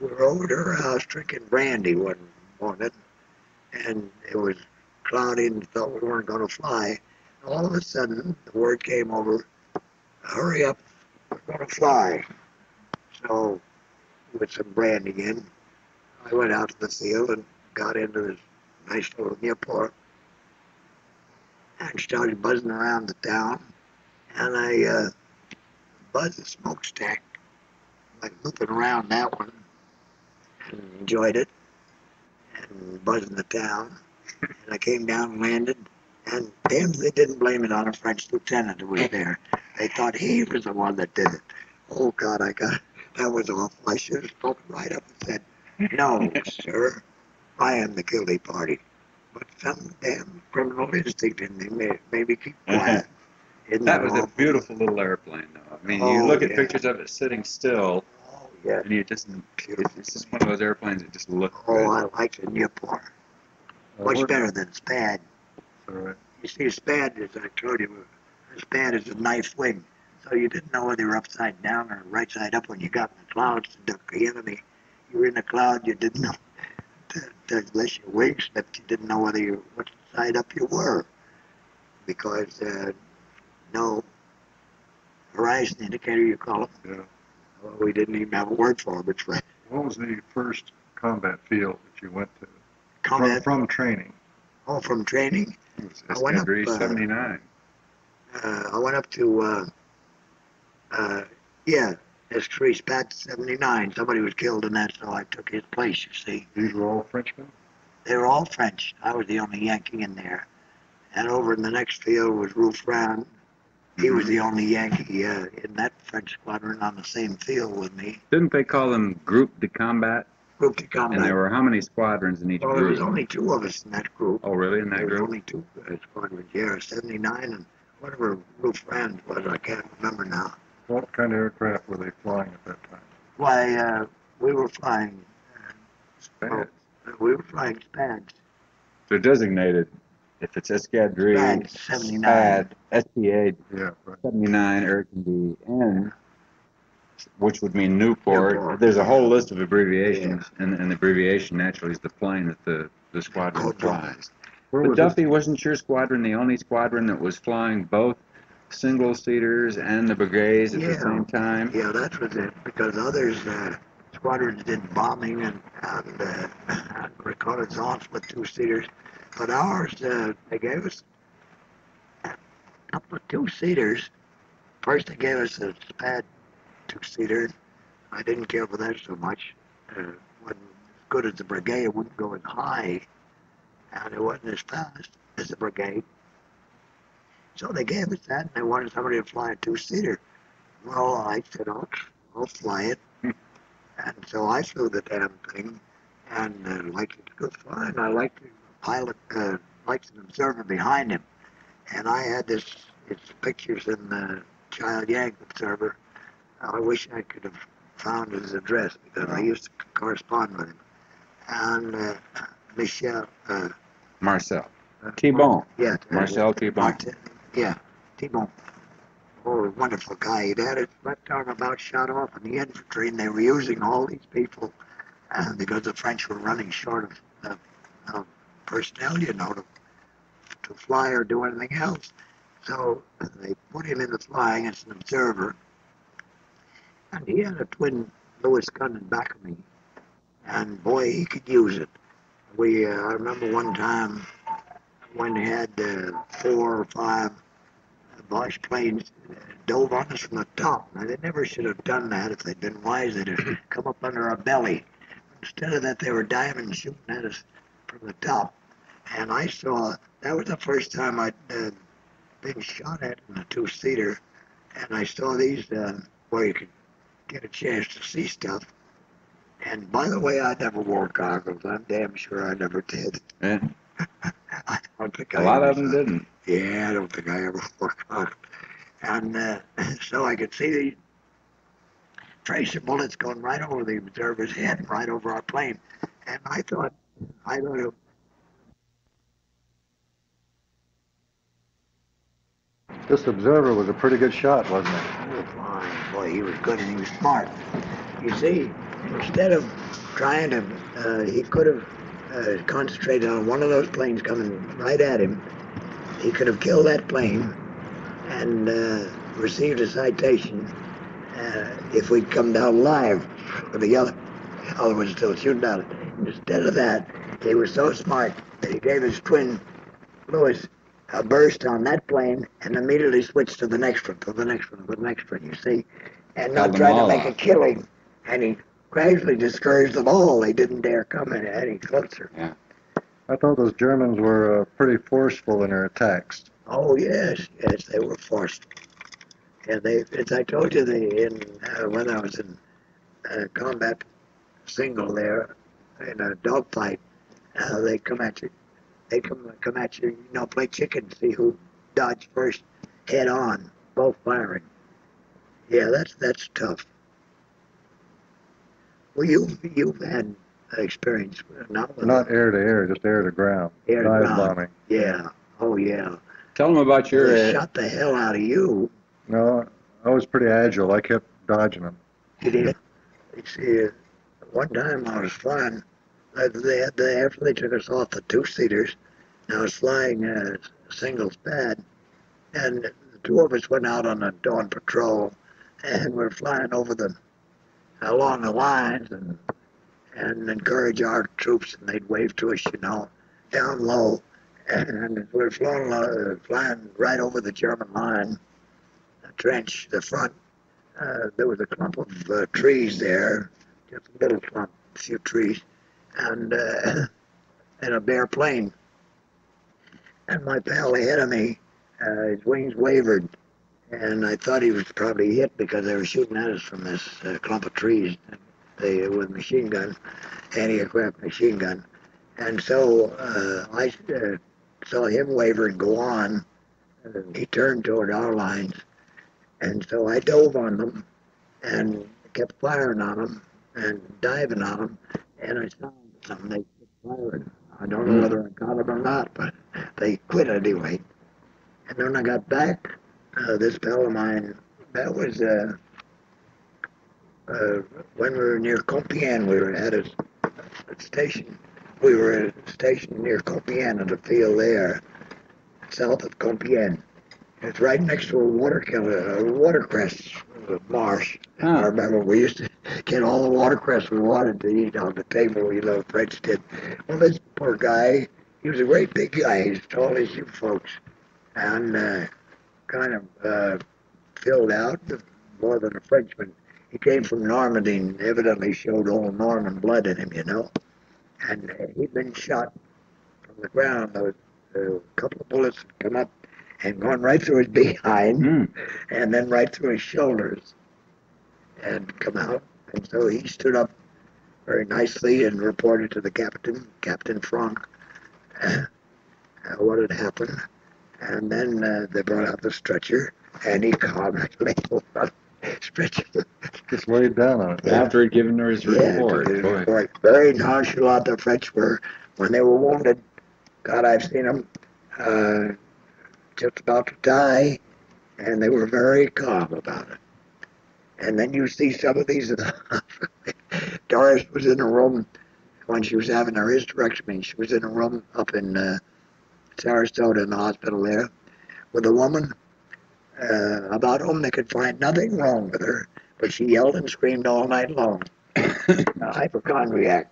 D: we were over to her house drinking brandy one morning and it was cloudy and thought we weren't going to fly. All of a sudden, the word came over, hurry up, we're going to fly. So, with some brandy in, I went out to the field and got into this nice little Nieuport and started buzzing around the town. And I uh, buzzed the smokestack, like looping around that one, and enjoyed it and buzzing the town. And I came down and landed, and damn, they didn't blame it on a French lieutenant who was there. They thought he was the one that did it. Oh God, I got that was awful. I should have spoken right up and said, "No, sir, I am the guilty party." But some damn criminal instinct in me made, made me keep quiet. Isn't
F: That was a beautiful little airplane, though. I mean, you
D: Oh,
F: look at
D: yeah.
F: pictures of it sitting still,
D: Oh yeah.
F: and you just, it's just one of those airplanes that just look
D: Oh,
F: good.
D: I like the
E: Nieuport.
D: Much better than Spad.
E: right.
D: You see, a spad, as I told you, a spad is a knife wing. So you didn't know whether you were upside down or right side up when you got in the clouds to duck the enemy. You were in the cloud, you didn't know. To, to, unless your wings slipped, you didn't know whether you what side up you were. Because uh, no horizon indicator, you call it.
E: Yeah.
D: Well, we didn't even have a word for it. Right.
E: What was the first combat field that you went to? From, from training.
D: oh, from training. I went up, uh,
F: 79.
D: uh, I went up to, uh, uh, yeah, three Spat 79. Somebody was killed in that, so I took his place, you see.
E: These were all Frenchmen?
D: They were all French. I was the only Yankee in there. And over in the next field was Roufran. He was the only Yankee uh, in that French squadron on the same field with me.
F: Didn't they call them Groupe de Combat?
D: Group to
F: And there were how many squadrons in each
D: well, there was only two of us in that group.
F: Oh, really? In that
D: there was
F: group?
D: only two uh, squadrons, yeah, 79 and whatever Roufran was, I can't remember now.
E: What kind of aircraft were they flying at that time?
D: Why, uh, we were flying,
F: Bad.
D: uh, we were flying Spads.
F: They're designated, if it's Escadrille,
D: Spad 79.
F: SPAD, SPA
E: Yeah, right.
F: 79, or it can be N, which would mean Nieuport.
D: Nieuport.
F: There's a whole list of abbreviations, and, and the abbreviation naturally is the plane that the, the squadron
D: Code
F: flies.
E: Where
F: But
E: was this-
F: Duffy, wasn't your squadron the only squadron that was flying both single seaters and the Breguets at the same time?
D: Yeah, that was it. Because others, uh, squadrons did bombing and, and uh, reconnaissance with two seaters. But ours, uh, they gave us a couple of two seaters. First, they gave us a SPAD two seater. I didn't care for that so much. Uh, wasn't as good as the Breguet. It wouldn't go as high, and it wasn't as fast as the Breguet. So they gave us that, and they wanted somebody to fly a two seater. Well, I said, I'll, I'll fly it. and so I flew the damn thing and uh, liked it to go fine. I liked the pilot, uh, liked an observer behind him. And I had this, it's pictures in the Child Yank observer. I wish I could have found his address because I used to correspond with him. And uh, Michel, uh,
F: Marcel.
D: uh,
F: T-Bone.
D: yeah,
F: Marcel T-Bone.
D: Yeah, T-Bone. Oh, wonderful guy. He'd had his left arm about shot off in the infantry, and they were using all these people uh, because the French were running short of, of, of personnel, you know, to, to fly or do anything else. So they put him in the flying as an observer, and he had a twin Lewis gun in back of me, and boy, he could use it. We, uh, I remember one time when he had uh, four or five Boche planes dove on us from the top. Now, they never should have done that if they'd been wise. They'd have come up under our belly. Instead of that, they were diving and shooting at us from the top. And I saw, that was the first time I'd uh, been shot at in a two-seater. And I saw these uh, where you could get a chance to see stuff. And by the way, I never wore goggles. I'm damn sure I never did.
F: Yeah.
D: I don't think
F: A
D: I
F: lot
D: ever
F: of them didn't.
D: yeah, I don't think I ever wore it. And uh, so I could see the tracer bullets going right over the observer's head, right over our plane. And I thought, I thought it,
E: This observer was a pretty good shot, wasn't he?
D: Boy, he was good and he was smart. You see, instead of trying to, uh, he could have uh, concentrated on one of those planes coming right at him. He could have killed that plane and uh, received a citation uh, if we'd come down alive with the other, the other was still shooting at it. Instead of that, he was so smart that he gave his twin, Lewis, a burst on that plane and immediately switched to the next one, to the next one, to the next one, you see, and not try to make a killing. And he gradually discouraged them all. They didn't dare come in any closer. Yeah.
E: I thought those Germans were uh, pretty forceful in their attacks.
D: Oh yes, yes, they were forced. And they, as I told you, they in uh, when I was in uh, combat single there in a dogfight, uh, they come at you. They come come at you. You know, play chicken, see who dodged first, head on, both firing. Yeah, that's that's tough. Well, you you've had experience not with
E: Not air to air, just air to ground.
D: Air to ground.
E: bombing.
D: yeah. Oh yeah.
F: Tell them about your.
D: They
F: Uh,
D: shot the hell out of you.
E: No, I was pretty agile. I kept dodging them.
D: Did he? You see, uh, one time I was flying, uh, they they, after they took us off the two-seaters, I was flying a single Spad, and the two of us went out on a dawn patrol, and we're flying over the, along the lines and, and encourage our troops, and they'd wave to us, you know, down low, and we're flying, uh, flying right over the German line, the trench, the front, uh, there was a clump of uh, trees there, just a little clump, a few trees, and uh, and a bare plane. And my pal ahead of me, uh, his wings wavered, and I thought he was probably hit because they were shooting at us from this uh, clump of trees, they with machine gun, anti-aircraft machine gun, and so uh, I uh, saw him waver and go on. He turned toward our lines, and so I dove on them and kept firing on them and diving on them. And I saw them, they firing. I don't know whether I got them or not, but they quit anyway. And then I got back, uh, this pal of mine, that was uh, uh, when we were near Compiègne. We were at a, a station. We were at a station near Compiègne at a field there, south of Compiègne. It's right next to a watercolor, a watercress marsh. I remember we used to get all the watercress we wanted to eat on the table, you know, French did. Well, this poor guy, he was a great big guy, he's tall as you folks, and uh, kind of uh, filled out, more than a Frenchman. He came from Normandy and evidently showed all Norman blood in him, you know. And uh, he'd been shot from the ground. There was a couple of bullets had come up and going right through his behind
C: Mm.
D: and then right through his shoulders and come out. And so he stood up very nicely and reported to the captain, Captain Franck, uh, what had happened. And then uh, they brought out the stretcher, and he calmly lay on stretcher.
E: Just laid down on it.
C: After he'd given her his
D: Yeah,
C: report.
D: to his
C: Boy.
D: report. Very nonchalant the French were when they were wounded. God, I've seen them uh, just about to die, and they were very calm about it. And then you see some of these. Doris was in a room when she was having her hysterectomy. She was in a room up in uh, Sarasota in the hospital there with a woman uh, about whom they could find nothing wrong with her, but she yelled and screamed all night long. a hypochondriac.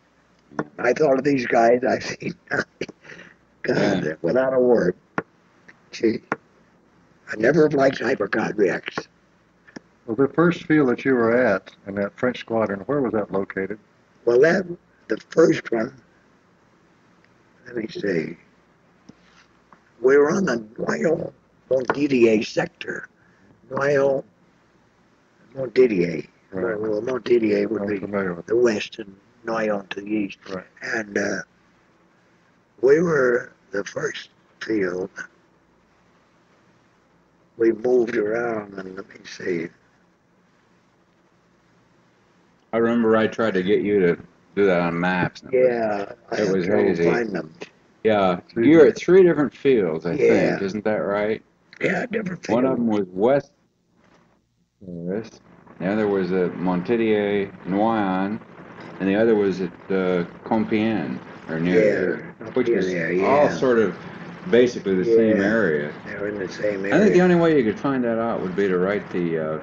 D: I thought of these guys I've seen God, without a word. Gee, I never have liked hypochondriacs.
E: Well, the first field that you were at in that French squadron, where was that located?
D: Well, that the first one. Let me see. We were on the Noyon Montdidier sector. Noyon Montdidier.
E: Right.
D: Well, Montdidier would
E: I'm
D: be the west and Noyon to the east.
E: Right.
D: And uh, we were the first field. We moved around, and let me see.
C: I remember I tried to get you to do that on maps.
D: Yeah,
C: It
D: have
C: was hazy.
D: finding them.
C: Yeah, you're at three different fields, I
D: Yeah.
C: think. Isn't that right?
D: Yeah, different
C: One of them was West Paris. The other was at Montdidier, Noyon, and the other was at uh, Compiègne, or near there,
D: Yeah,
C: which was
D: yeah, yeah.
C: all sort of basically the same
D: Yeah.
C: area.
D: They're in the same area.
C: I think the only way you could find that out would be to write the uh,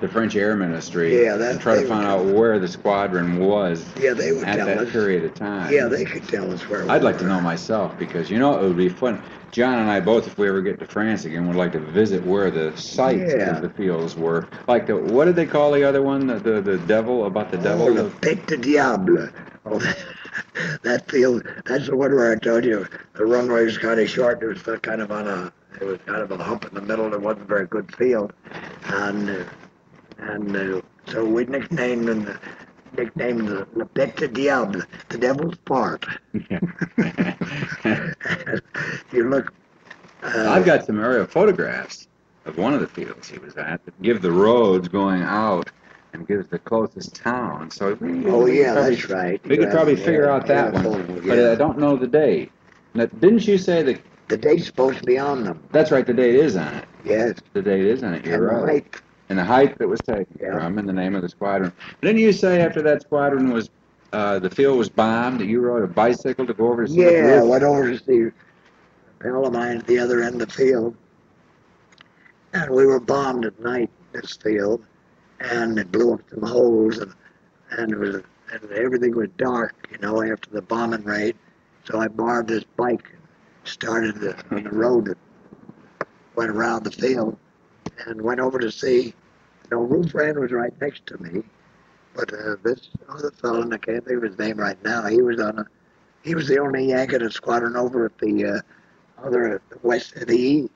C: the French Air Ministry
D: Yeah, that
C: and try
D: they
C: to find out where the squadron was
D: yeah, they would
C: at
D: tell
C: that
D: us.
C: period of time.
D: Yeah, they could tell us where.
C: I'd like to
D: were.
C: know myself because you know it would be fun. John and I both, if we ever get to France again, would like to visit where the sites
D: Yeah.
C: of the fields were. Like the what did they call the other one? The the, the devil about the devil.
D: Oh, the de Diable. Oh, that field, that's the one where I told you the runway was kind of short. It was kind of on a, it was kind of a hump in the middle. It wasn't a very good field, and uh, and uh, so we nicknamed them, nicknamed the Le Pic de Diable, the Devil's Part. you look. Uh,
C: I've got some aerial photographs of one of the fields he was at that give the roads going out and gives the closest town. So we,
D: Oh yeah,
C: probably-
D: that's right.
C: We could probably figure out that one, but. I don't know the date. Now, didn't you say that?
D: The date's supposed to be on them.
C: That's right. The date is on it.
D: Yes.
C: The date is on it. You're
D: and the
C: right.
D: height.
C: and the height that was taken
D: Yeah.
C: from, and the name of the squadron. Didn't you say after that squadron was, uh, the field was bombed, that you rode a bicycle to go over to see the
D: Yeah, I
C: roof?
D: went over to see a pal of mine at the other end of the field. And we were bombed at night, this field, and it blew up some holes, and, and it was, and everything was dark, you know, after the bombing raid. So I borrowed this bike and started the, on the road that went around the field, and went over to see. No, Roof Rand was right next to me, but uh, this other fellow, and I can't think of his name right now, he was on a he was the only Yank in a squadron over at the uh, other the west, the east,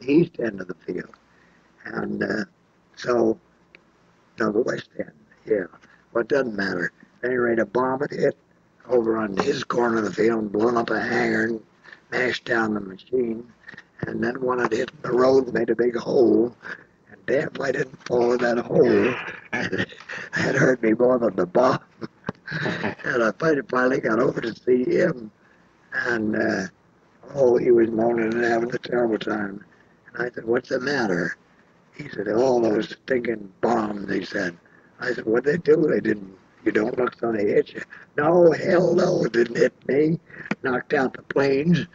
D: the east end of the field, and uh, so no, the west end. Yeah, well, it doesn't matter. At any rate, a bomb had hit over on his corner of the field, and blown up a hangar, and mashed down the machine, and then one had hit the road, and made a big hole. And damn if I didn't fall in that hole. that hurt me more than the bomb. and I finally, got over to see him, and uh, oh, he was moaning and having a terrible time. And I said, "What's the matter?" He said, "All those stinking bombs." He said. I said, "What they do? They didn't. You don't look so they hit you." No, hell no, it didn't hit me. Knocked out the planes.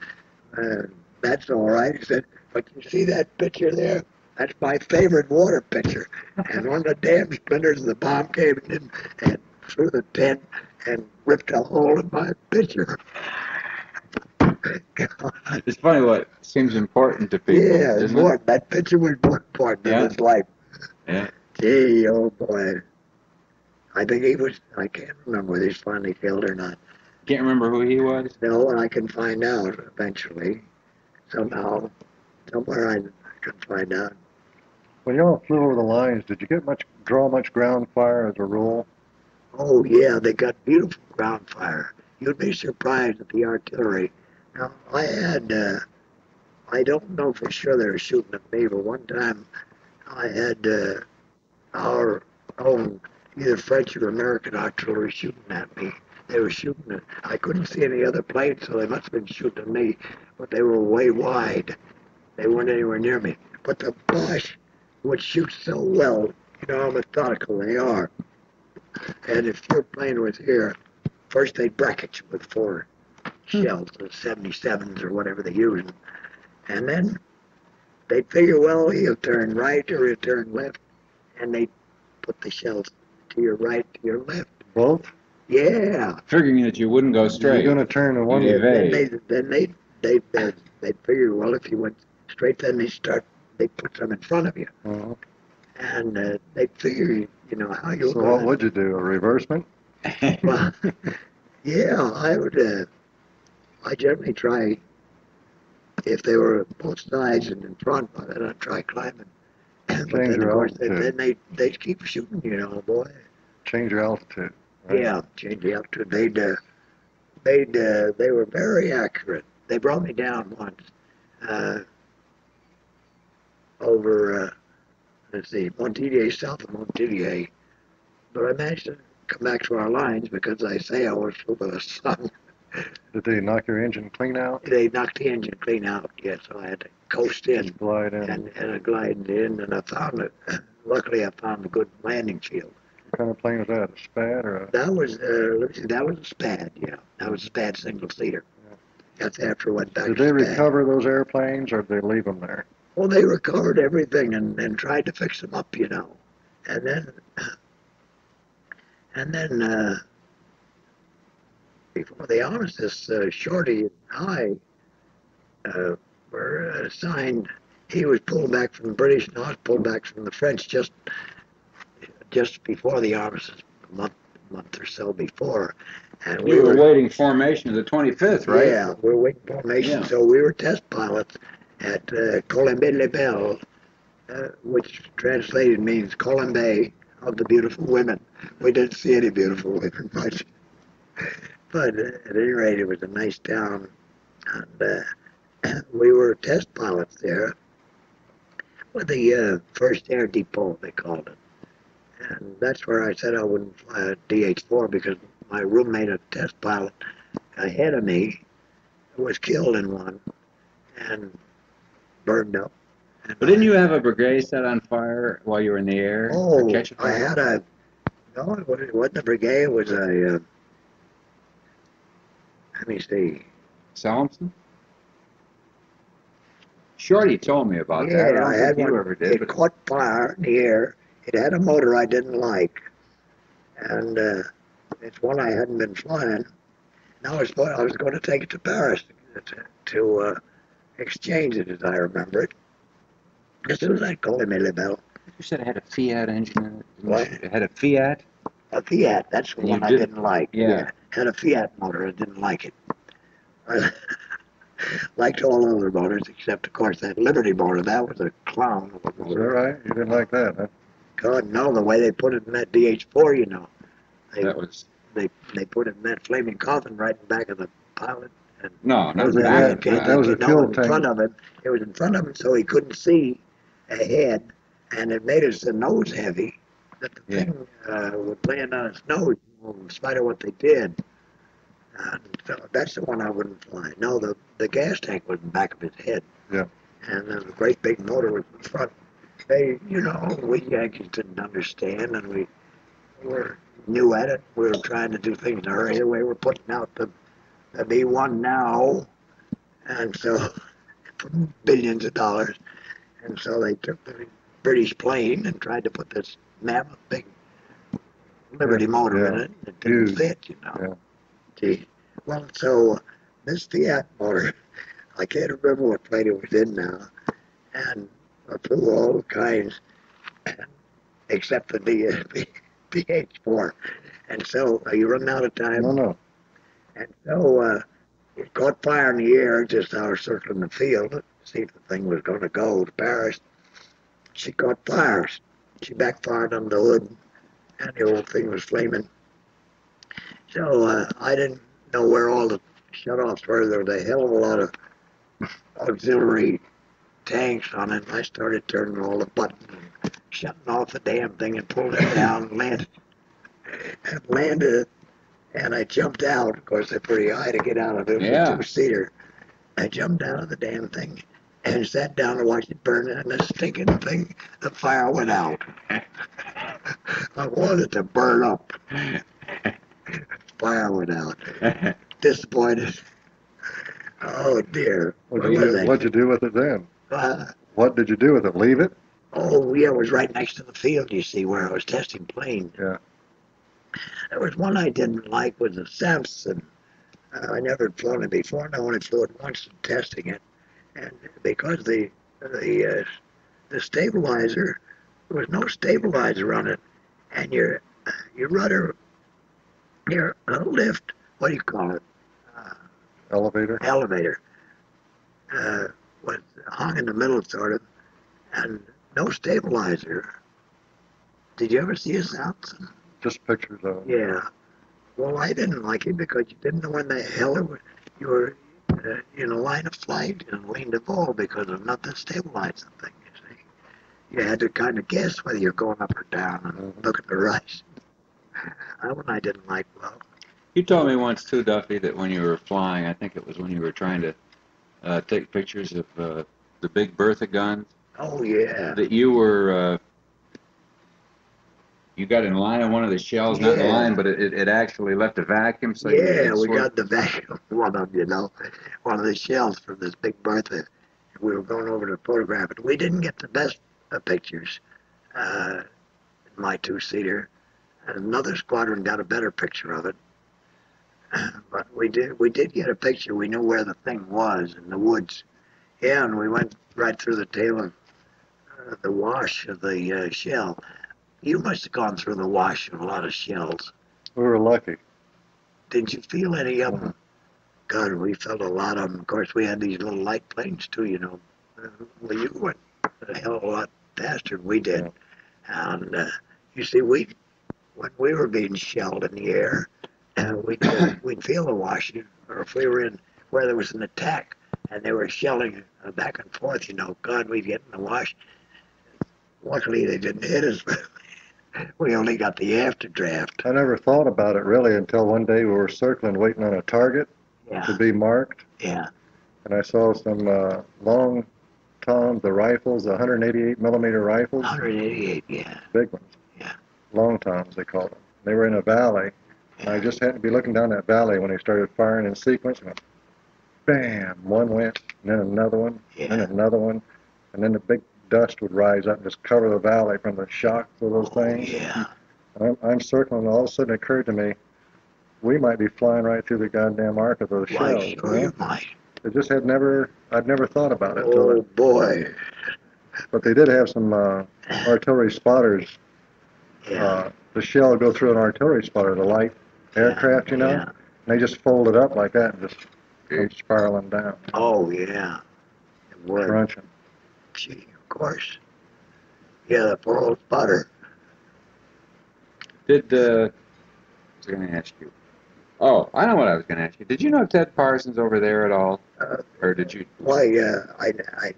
D: Uh, that's all right. He said, But you see that picture there? That's my favorite water picture. And one of the damn splinters of the bomb came in and through the tent and ripped a hole in my picture. God.
F: It's funny what seems important to people.
D: Yeah,
F: isn't
D: more,
F: it?
D: that picture was more important
F: Yeah.
D: in his life.
F: Yeah.
D: Gee, oh boy. I think he was, I can't remember whether he's finally killed or not.
F: Can't remember who he was.
D: No, and I can find out eventually. Somehow, somewhere I can find out.
E: When y'all flew over the lines, did you get much draw much ground fire as a rule?
D: Oh yeah, they got beautiful ground fire. You'd be surprised at the artillery. Now I had, uh, I don't know for sure they were shooting at me, but one time I had uh, our own either French or American artillery shooting at me. They were shooting at. I couldn't see any other planes, so they must have been shooting at me. But they were way wide. They weren't anywhere near me. But the Boche would shoot so well. You know how methodical they are. And if your plane was here, first they'd bracket you with four shells, the 77s or whatever they use. And then they'd figure, well, he'll turn right or he'll turn left. And they'd put the shells to your right, to your left.
E: Both?
D: Yeah.
F: Figuring that you wouldn't go straight.
E: You're going to turn to one.
F: Yeah.
D: Then they,
F: evade.
D: then they, they, they, they'd figure, well, if you went straight, then they start, they put some in front of you.
E: Uh,
D: And uh, they figure, you know, how you
E: so what would you do? A reversement?
D: Well, yeah, I would. Uh, I generally try if they were both sides and in front, but then I'd try climbing. but
E: Change
D: then, of course, then,
E: altitude.
D: then they they keep shooting, you know, boy.
E: Change your altitude. right?
D: Yeah, change the altitude. They'd uh, they'd uh, they were very accurate. They brought me down once uh, over. Uh, let's see, Montdidier, south of Montdidier. But I managed to come back to our lines because I say I was over the sun.
E: Did they knock your engine clean out?
D: They knocked the engine clean out, yeah, so I had to coast in
E: Glide in.
D: and, and I glided in and I found it. Luckily, I found a good landing field.
E: What kind of plane was that? A Spad or a?
D: That was, uh, let me see, that was a SPAD, yeah. That was a SPAD single seater. That's after back
E: Did they
D: SPAD.
E: recover those airplanes or did they leave them there?
D: Well, they recovered everything and, and tried to fix them up, you know. And then, and then, uh, before the armistice, uh, Shorty and I uh, were assigned. He was pulled back from the British, and I was pulled back from the French just just before the armistice, a month, month or so before. And we
F: were
D: were
F: waiting formation of the 25th, right?
D: yeah, we we're waiting formation.
F: Yeah.
D: So we were test pilots at uh, Colombe-les-Belles, uh, which translated means Colombe of the beautiful women. We didn't see any beautiful women much. But uh, at any rate, it was a nice town. And uh, we were test pilots there with the uh, first air depot, they called it. And that's where I said I wouldn't fly a DH-4 because my roommate, a test pilot, ahead of me was killed in one and burned up. And
F: But didn't you have a Breguet set on fire while you were in the air?
D: Oh,
F: Or catch a
D: I had a. No, it wasn't it wasn't a Breguet. It was a. Let me see.
F: Salmson? Shorty told me about that. I
D: Yeah,
F: don't
D: I had one.
F: ever did.
D: It
F: But
D: caught fire in the air. It had a motor I didn't like, and uh, it's one I hadn't been flying. Now I was going, I was going to take it to Paris to, to uh, exchange it, as I remember it. As soon as I called him Bell,
F: you said it had a Fiat engine in it.
D: What?
F: It had a Fiat?
D: a Fiat. That's the
F: You
D: one I
F: didn't-
D: didn't like.
F: yeah.
D: Had a Fiat motor. I didn't like it. I liked all other motors except, of course, that Liberty motor. That was a clown of a
E: Is that
D: motor.
E: right? You didn't like that, huh?
D: God, no, the way they put it in that DH4, you know. They,
F: That was
D: they they put it in that flaming coffin right in back of the pilot.
F: no, not
D: was
F: the
D: a-
F: back.
E: that-
F: uh,
E: that was a
D: no,
E: fuel
D: in
E: tank.
D: front of him. It was in front of him, so he couldn't see ahead, and it made his nose heavy. That the
F: Yeah.
D: thing uh, would land on his nose, Oh, in spite of what they did. Uh, so that's the one I wouldn't fly. No, the the gas tank was in the back of his head.
E: Yeah.
D: And then the great big motor was in front. They, you know, we Yankees didn't understand, and we were new at it. We were trying to do things in a hurry. We were putting out the the B1 now, and so for billions of dollars. And so they took the British plane and tried to put this mammoth big Liberty motor in it. It didn't
E: Huge.
D: fit, you know.
E: Yeah.
D: Gee. Well, so this Fiat motor, I can't remember what plane it was in now, and I flew all kinds, except for the uh, DH4. And so, are you running out of time?
E: No, no.
D: And so uh, it caught fire in the air just out circling the field to see if the thing was going to go to Paris. She caught fires. She backfired on the hood, and the whole thing was flaming. So uh, I didn't know where all the shutoffs were. There was a hell of a lot of auxiliary tanks on it. And I started turning all the buttons and shutting off the damn thing and pulling it down and landed, and landed it and I jumped out. Of course, they're pretty high to get out of. It it was
F: Yeah.
D: a two-seater. I jumped out of the damn thing and sat down and watched it burn, and the stinking thing, the fire went out. I wanted to burn up. Fire went out. Disappointed. Oh dear.
E: What
D: did
E: you, do, what'd you do with it then?
D: Uh,
E: What did you do with it? Leave it?
D: oh yeah, it was right next to the field. You see where I was testing planes.
E: Yeah.
D: There was one I didn't like was a Salmson. Uh, I never had flown it before, and I only flew it once in testing it. And because the the uh, the stabilizer, there was no stabilizer on it, and your your rudder, your uh, lift, what do you call it, uh,
E: Elevator?
D: elevator, uh, was hung in the middle sort of, and no stabilizer. Did you ever see a Salmson?
E: Just pictures of it.
D: Yeah. Well, I didn't like it because you didn't know when the hell it was, you were uh, in a line of flight and leaned to fall because of nothing stabilized the thing, you had to kind of guess whether you're going up or down and look at the rise. That one I didn't like well.
F: You told me once too, Duffy, that when you were flying, I think it was when you were trying to uh, take pictures of uh, the Big Bertha guns,
D: Oh, yeah.
F: that you were uh, you got in line on one of the shells, not in
D: Yeah.
F: line, but it, it, actually left a vacuum. So
D: yeah, we got the of one of you know, one of the shells from this big Bertha. We were going over to photograph it. We didn't get the best of pictures, uh, my two-seater. Another squadron got a better picture of it, but we did we did get a picture. We knew where the thing was in the woods. Yeah, and we went right through the tail of uh, the wash of the uh, shell. You must have gone through the wash of a lot of shells.
E: We were lucky.
D: Did you feel any of them? God, we felt a lot of them. Of course, we had these little light planes too, you know. Uh, Well, you went a hell of a lot than we did. And uh, you see, we when we were being shelled in the air, uh, we'd we'd feel the washing, or if we were in where there was an attack and they were shelling uh, back and forth, you know, God, we'd get in the wash. Luckily, they didn't hit us. we only got the afterdraft.
E: I never thought about it really until one day we were circling, waiting on a target to be marked,
D: yeah.
E: and I saw some uh, long Tom, the rifles, the 188 millimeter rifles,
D: 188, yeah.
E: big ones.
D: Yeah.
E: Long Toms, they call them. They were in a valley, and I just happened to be looking down that valley when they started firing in sequence, and bam, one went, and then another one, and then another one, and then the big dust would rise up and just cover the valley from the shock of those
D: Oh,
E: things.
D: yeah.
E: I'm, I'm circling, and all of a sudden it occurred to me, we might be flying right through the goddamn arc of those
D: Why,
E: shells.
D: sure
E: you
D: you
E: know?
D: might.
E: It just had never, I'd never thought about it
D: Oh,
E: it,
D: boy.
E: but they did have some uh, artillery spotters.
D: Yeah.
E: Uh, the shell go through an artillery spotter, the light aircraft, you know,
D: Yeah.
E: and they just fold it up like that and just come spiraling down,
D: Oh, yeah. It would.
E: crunching.
D: Gee, of course. Yeah, the poor old spotter.
F: Did uh, I was going to ask you? Oh, I know what I was going to ask you. Did you know Ted Parsons over there at all,
D: Uh,
F: or did you?
D: why, uh, I, I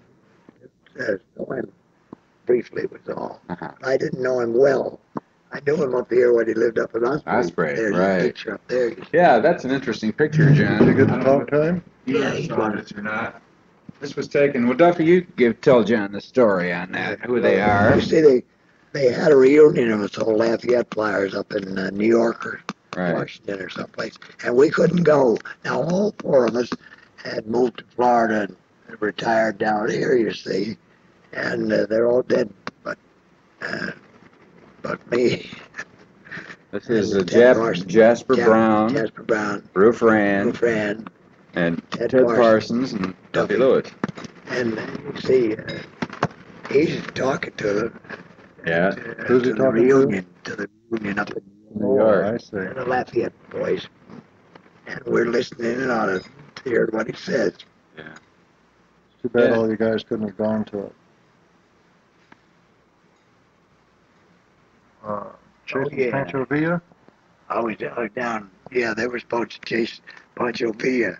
D: uh, know him briefly was all.
F: Uh-huh.
D: I didn't know him well. I knew him up here when he lived up in Osprey.
F: Osprey,
D: There's
F: right.
D: picture up there.
F: Yeah, that's an interesting picture, John.
E: Did you get
F: I
E: to
F: don't
E: talk to him?
F: You
D: Yeah, he
F: saw
D: got
F: this or not? This was taken. Well, Duffy, you give tell John the story on that. Who they are.
D: You see, they, they had a reunion of us old Lafayette Flyers up in uh, New York or
F: Right.
D: Washington or someplace, and we couldn't go. Now all four of us had moved to Florida and retired down here, you see, and uh, they're all dead, but uh, but me.
F: This is uh,
D: Ted
F: Jap-
D: Parsons.
F: Jasper
D: Ja-
F: Brown,
D: Jasper Brown,
F: Ruth Rand,
D: Fran,
F: and
D: Ted
F: Ted,
D: Parsons.
F: Parsons. and Duffy. Lewis.
D: and uh, you see, uh, he's talking to them.
F: Yeah.
D: uh,
E: Who's he
D: to the
E: talking to?
D: reunion, to the reunion up in
F: New
E: Oh,
F: York.
E: I see.
D: the Lafayette boys, and we're listening in on it to hear what he says. Yeah.
E: Too bad
F: Yeah.
E: all you guys couldn't have gone to it. Uh, chasing
D: Oh, yeah.
E: Pancho Villa?
D: I was, I was down. Yeah, they were supposed to chase Pancho Villa,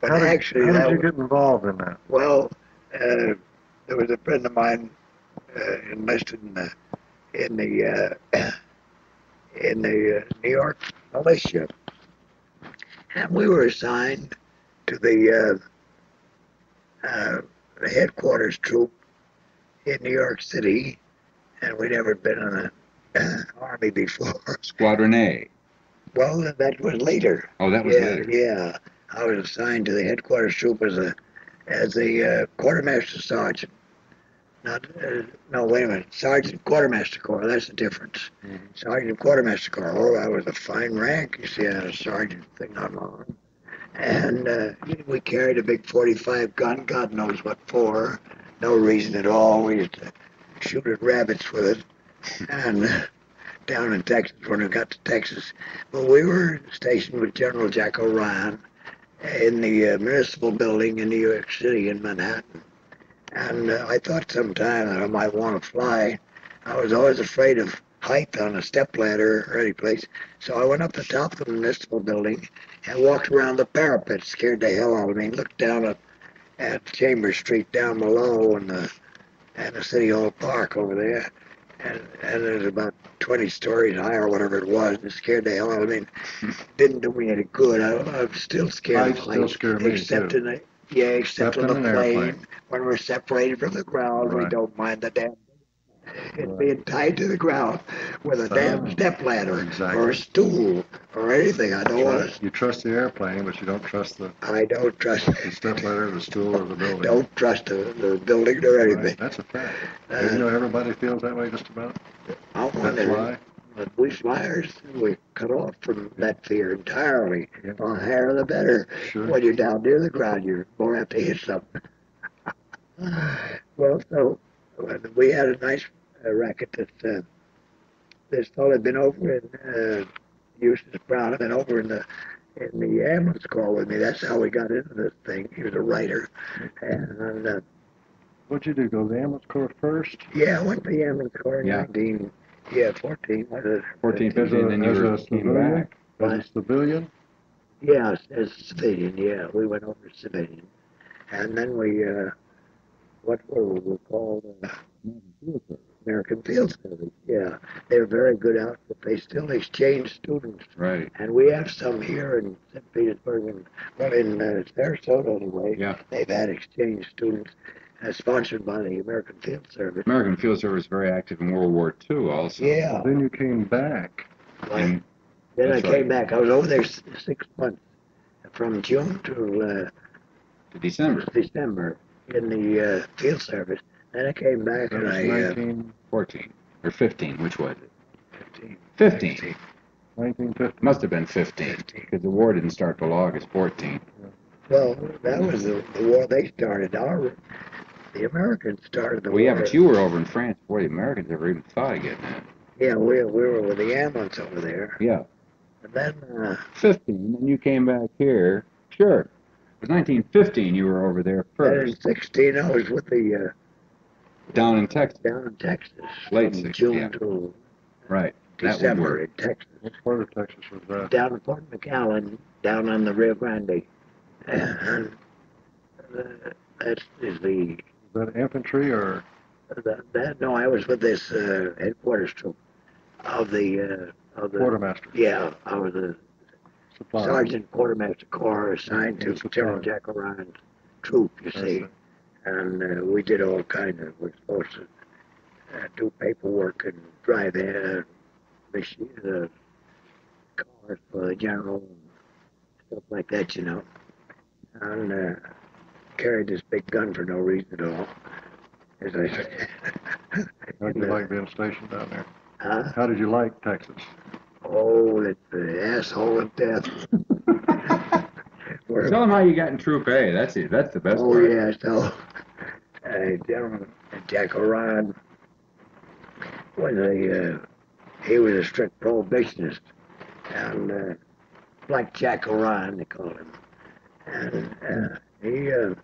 D: but
E: How did,
D: actually,
E: how did you
D: was,
E: get involved in that?
D: well, uh, there was a friend of mine uh, enlisted in the in the uh, in the uh, New York militia, and we were assigned to the uh, uh, headquarters troop in New York City, and we'd never been in an army before.
F: Squadron A.
D: Well, that was later.
F: Oh, that was
D: yeah,
F: later.
D: yeah. I was assigned to the headquarters troop as a as a uh, quartermaster sergeant. Not uh, no, wait a minute, sergeant quartermaster corps. That's the difference.
E: Mhm.
D: Sergeant quartermaster corps. Oh, that was a fine rank. You see, I had a sergeant thing on my arm, and uh, we carried a big 45 gun. God knows what for. No reason at all. We used to shoot at rabbits with it, and. Uh, down in Texas when we got to Texas. Well, we were stationed with General Jack O'Ryan in the uh, municipal building in New York City in Manhattan. And uh, I thought sometime that I might want to fly. I was always afraid of height on a step ladder or any place. So I went up the top of the municipal building and walked around the parapet, scared the hell out of me, looked down at, at Chambers Street down below and the, and the City Hall Park over there. And, and it was about 20 stories high or whatever it was. It scared the hell out of me. Didn't do me any good. I, I'm still scared of
E: Heights still
D: heights.
E: scare me,
D: except in a, yeah, except, on the plane.
E: airplane.
D: When we're separated from the ground, we don't mind the damn it
E: Right.
D: being tied to the ground with a damn
E: Oh,
D: step ladder or a stool or anything. I don't want to.
E: You trust the airplane, but you don't trust the,
D: I don't trust.
E: the step ladder, the stool, or the building.
D: Don't trust the, the building or anything.
E: Right, That's a fact.
D: Uh,
E: you know everybody feels that way just about?
D: I wonder.
E: fly?
D: But we flyers, we cut off from that fear entirely.
E: Yeah.
D: The higher the better.
E: Sure.
D: When you're down near the ground, you're more apt to hit something. well, so we had a nice uh, racket that uh, this fellow had been over in uh, Eustace Brown had been over in the in the ambulance corps with me. That's how we got into this thing. He was a writer, and uh,
E: What'd you do, go to the ambulance corps first?
D: yeah, I went to the ambulance corps in
F: Yeah.
D: 19, yeah, 14. Was it
F: 14,
E: As
F: 15,
E: a-
F: then you
E: as
F: were
E: a
F: came
E: civilian?
F: back.
E: As a civilian?
D: Yeah, as a civilian, yeah. We went over civilian. And then we, uh, what were we called? Uh, American Field Service, yeah. They're very good outfit. They still exchange students.
F: Right.
D: And we have some here in St. Petersburg and, well, in uh, Sarasota anyway.
F: Yeah.
D: They've had exchange students sponsored by the American Field Service.
F: American Field Service was very active in World War II also.
D: Yeah.
E: Then you came back.
F: And
D: Then I came
F: right.
D: back. I was over there six months, from June to uh,
F: to December
D: December in the uh, field service. Then I came back
E: That
D: and
E: was
D: I uh,
F: or 15, which was it?
D: 15,
F: 15.
E: 1950.
F: Must have been 15 because the war didn't start till August 14.
D: Well, that was the, the war they started. Our the Americans started the
F: Well, yeah, but you were over in France before the Americans ever even thought of getting in.
D: Yeah, we we were with the ambulance over there,
F: Yeah,
D: and then uh,
F: 15, and you came back here. Sure. It was 1915 you were over there
D: then in
F: first,
D: '16 I was with the uh,
F: down in Texas.
D: down in Texas
F: Late
D: from
F: 60s,
D: June
F: yeah.
D: to
F: Right.
D: December in Texas.
E: What part of Texas was that?
D: down in Fort McAllen, down on the Rio Grande. And uh, that is the,
E: Was that infantry or
D: that, that, no, I was with this uh, headquarters troop of the, uh, of the,
E: quartermaster?
D: yeah, I was a
E: Supply.
D: sergeant quartermaster corps assigned to
E: Supply.
D: General Jack O'Ryan's troop, you see. And uh, we did all kinds of, we're supposed to uh, do paperwork and drive in, machine, uh, cars for the general and stuff like that, you know. And uh, carried this big gun for no reason at all. As I said,
E: How did you like being stationed down there?
D: huh?
E: How did you like Texas?
D: Oh, it's the asshole of death.
F: Tell them how you got in Troop A. That's it. That's the best
D: Oh
F: part.
D: yeah, so uh, gentleman Jack O'Ryan was a uh, he was a strict prohibitionist, and uh, like Jack O'Ryan they called him, and uh, he uh,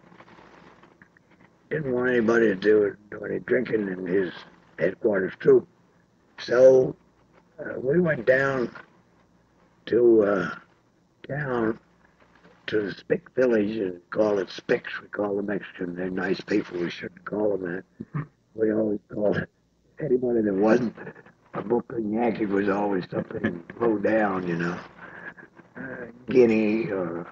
D: didn't want anybody to do do any drinking in his headquarters troop. So uh, we went down to uh, town to the Spick village and call it Spicks. We call the Mexicans. They're nice people. We shouldn't call them that. We always call it anybody that wasn't a Brooklyn Yankee was always something low down, you know. Uh, Guinea or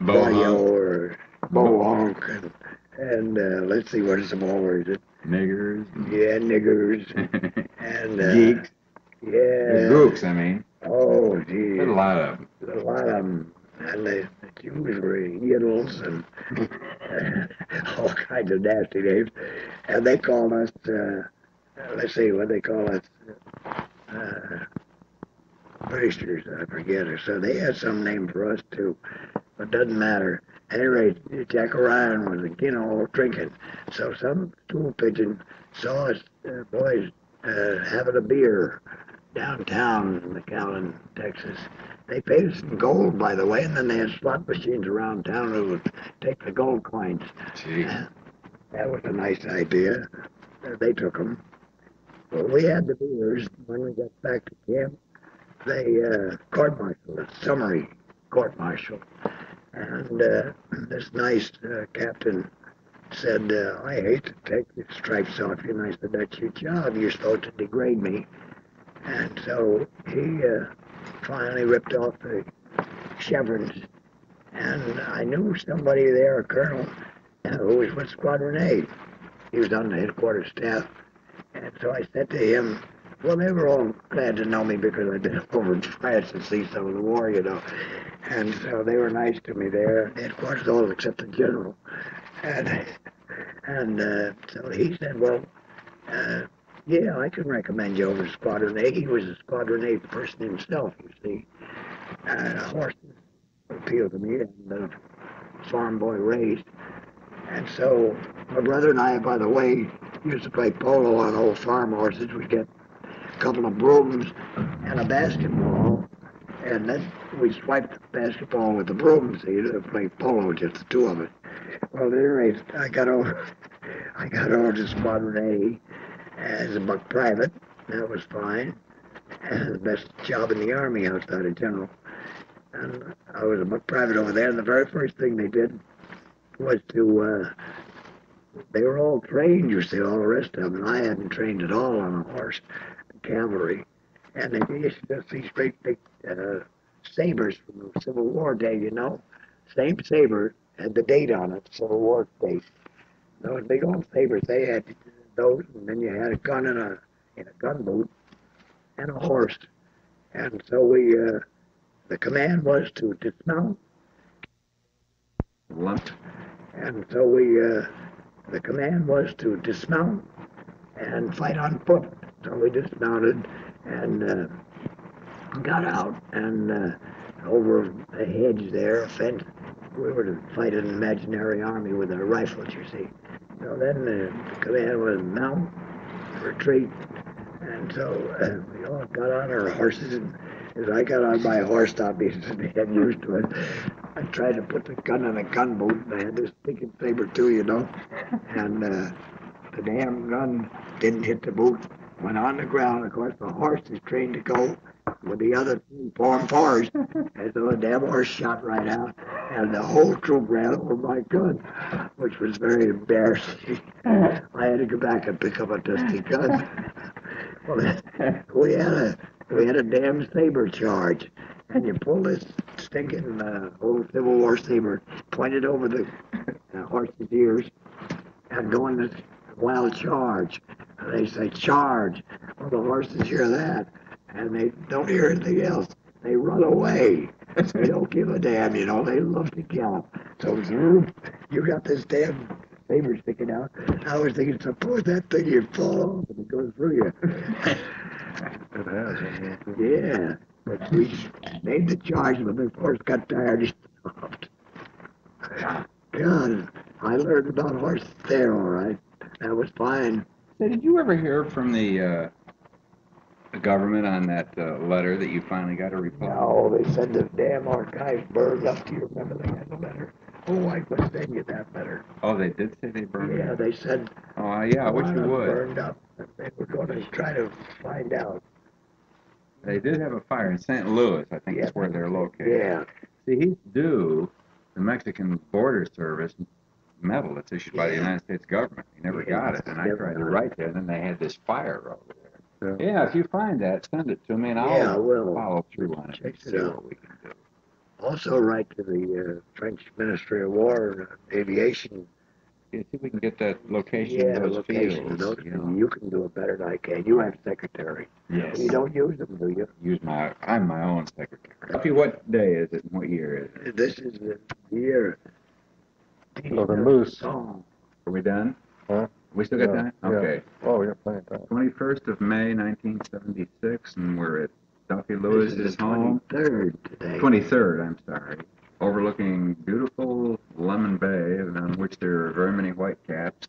F: Bohunk,
D: or Bohonk and, and uh, let's see what are some more words.
F: niggers,
D: Yeah, niggers
F: and
D: uh,
F: geeks,
D: Yeah.
F: gooks. I mean,
D: Oh, gee.
F: there's a lot of them.
D: a lot of them, and the, the Jews were Yiddles and all kinds of nasty names. And they called us, uh, let's see, what they call us, uh, Britishers, I forget it. So they had some name for us too, but doesn't matter. Any rate, Jack O'Ryan was again all drinking. So some stool pigeon saw us uh, boys uh, having a beer downtown in McAllen, Texas. They paid us in gold, by the way, and then they had slot machines around town that would take the gold coins.
F: Jeez.
D: That was a nice idea. Uh, they took them. Well, we had the beers. When we got back to camp, they uh, court-martialed us, summary court-martial. And uh, this nice uh, captain said, uh, I hate to take the stripes off you. And I said, that's your job. You're supposed to degrade me. And so he finally ripped off the chevrons. And I knew somebody there, a colonel, who was with Squadron A. He was on the headquarters staff. And so I said to him, well, they were all glad to know me because I'd been over in France to see some of the war, you know. And so they were nice to me there, they headquarters, all except the general. And, and uh, so he said, well, uh, yeah, I can recommend you over to Squadron A. He was a Squadron A person himself, you see. Uh, horses appealed to me, and uh, farm boy raised. And so my brother and I, by the way, used to play polo on old farm horses. We'd get a couple of brooms and a basketball, and then we swiped the basketball with the brooms. So you play polo, just the two of us. Well, at any rate, I got over, I got over to Squadron A as a buck private. That was fine. And the best job in the army outside of general. And I was a buck private over there. And the very first thing they did was to. Uh, they were all trained, you see, all the rest of them, and I hadn't trained at all on a horse, cavalry. And they used to just these great big uh, sabers from the Civil War day, you know. Same saber had the date on it, Civil War date. Those big old sabers, they had those, and then you had a gun in a in a gun boot and a horse. And so we, uh, the command was to dismount.
F: Lumped.
D: And so we, uh, the command was to dismount and fight on foot. So we dismounted and uh, got out and uh, over a hedge there, a fence. We were to fight an imaginary army with our rifles, you see. So then uh, the command was mount, retreat, and so uh, we all got on our horses. And as I got on my horse, obviously getting used to it, I tried to put the gun in a gunboat, and I had this sticking saber too, you know. And uh, the damn gun didn't hit the boot. Went on the ground. Of course, the horse is trained to go with the other form forward. And so the damn horse shot right out, and the whole troop ran over my gun, which was very embarrassing. I had to go back and pick up a dusty gun. Well, we had a we had a damn saber charge, and you pull this stinking uh, old Civil War saber, point it over the uh, horse's ears, and go this wild charge. And they say charge. Well, the horses hear that, and they don't hear anything else. They run away. They don't give a damn, you know. They love to kill. So zoom, you got this damn saber sticking out. I was thinking, suppose that thing you fall off and it goes through you.
E: It has.
D: yeah, but we made the charge but the horse got tired. He stopped. God, I learned about horses there, all right. That was fine.
C: Say, did you ever hear from the uh, the government on that uh, letter that you finally got a reply?
D: No, they said the damn archives burned up. Do you remember they had the letter? Oh, I could send you that letter.
C: Oh, they did say they burned.
D: Yeah,
C: it?
D: they said
C: Oh, yeah. I wish you would.
D: burned up. They were going to try to find out.
C: They did have a fire in St. Louis. I think
D: Yeah.
C: is where they're located.
D: Yeah,
C: See, he's due the Mexican Border Service medal that's issued by the United States government. He never
D: Yeah,
C: got it, and I tried to write that, and then they had this fire over there.
E: Yeah.
C: Yeah, if you find that, send it to me, and I'll
D: Yeah, I will.
C: follow through on it and
D: Check it
C: see
D: out.
C: what we can do.
D: also write to the uh, French Ministry of War and uh, Aviation.
C: Yeah, see if we can get that location
D: Yeah,
C: of those
D: location.
C: fields.
D: Those,
C: you know.
D: You can do it better than I can. You have secretary.
C: Yes.
D: You don't use them, do you?
C: Use my, I'm my own secretary. Duffy, what day is it and what year is it?
D: This is the year.
E: So the moose.
D: Oh,
C: Are we done?
E: Huh?
C: We still got
E: Yeah,
C: time?
E: yeah.
C: Okay.
E: Oh, we got plenty of time.
C: 21st of May, 1976, and we're at Duffy Lewis's home.
D: 23rd today.
C: 23rd, I'm sorry, overlooking beautiful Lemon Bay, on which there are very many white caps.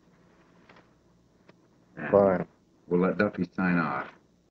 C: And
E: Fine.
C: We'll let Duffy sign off.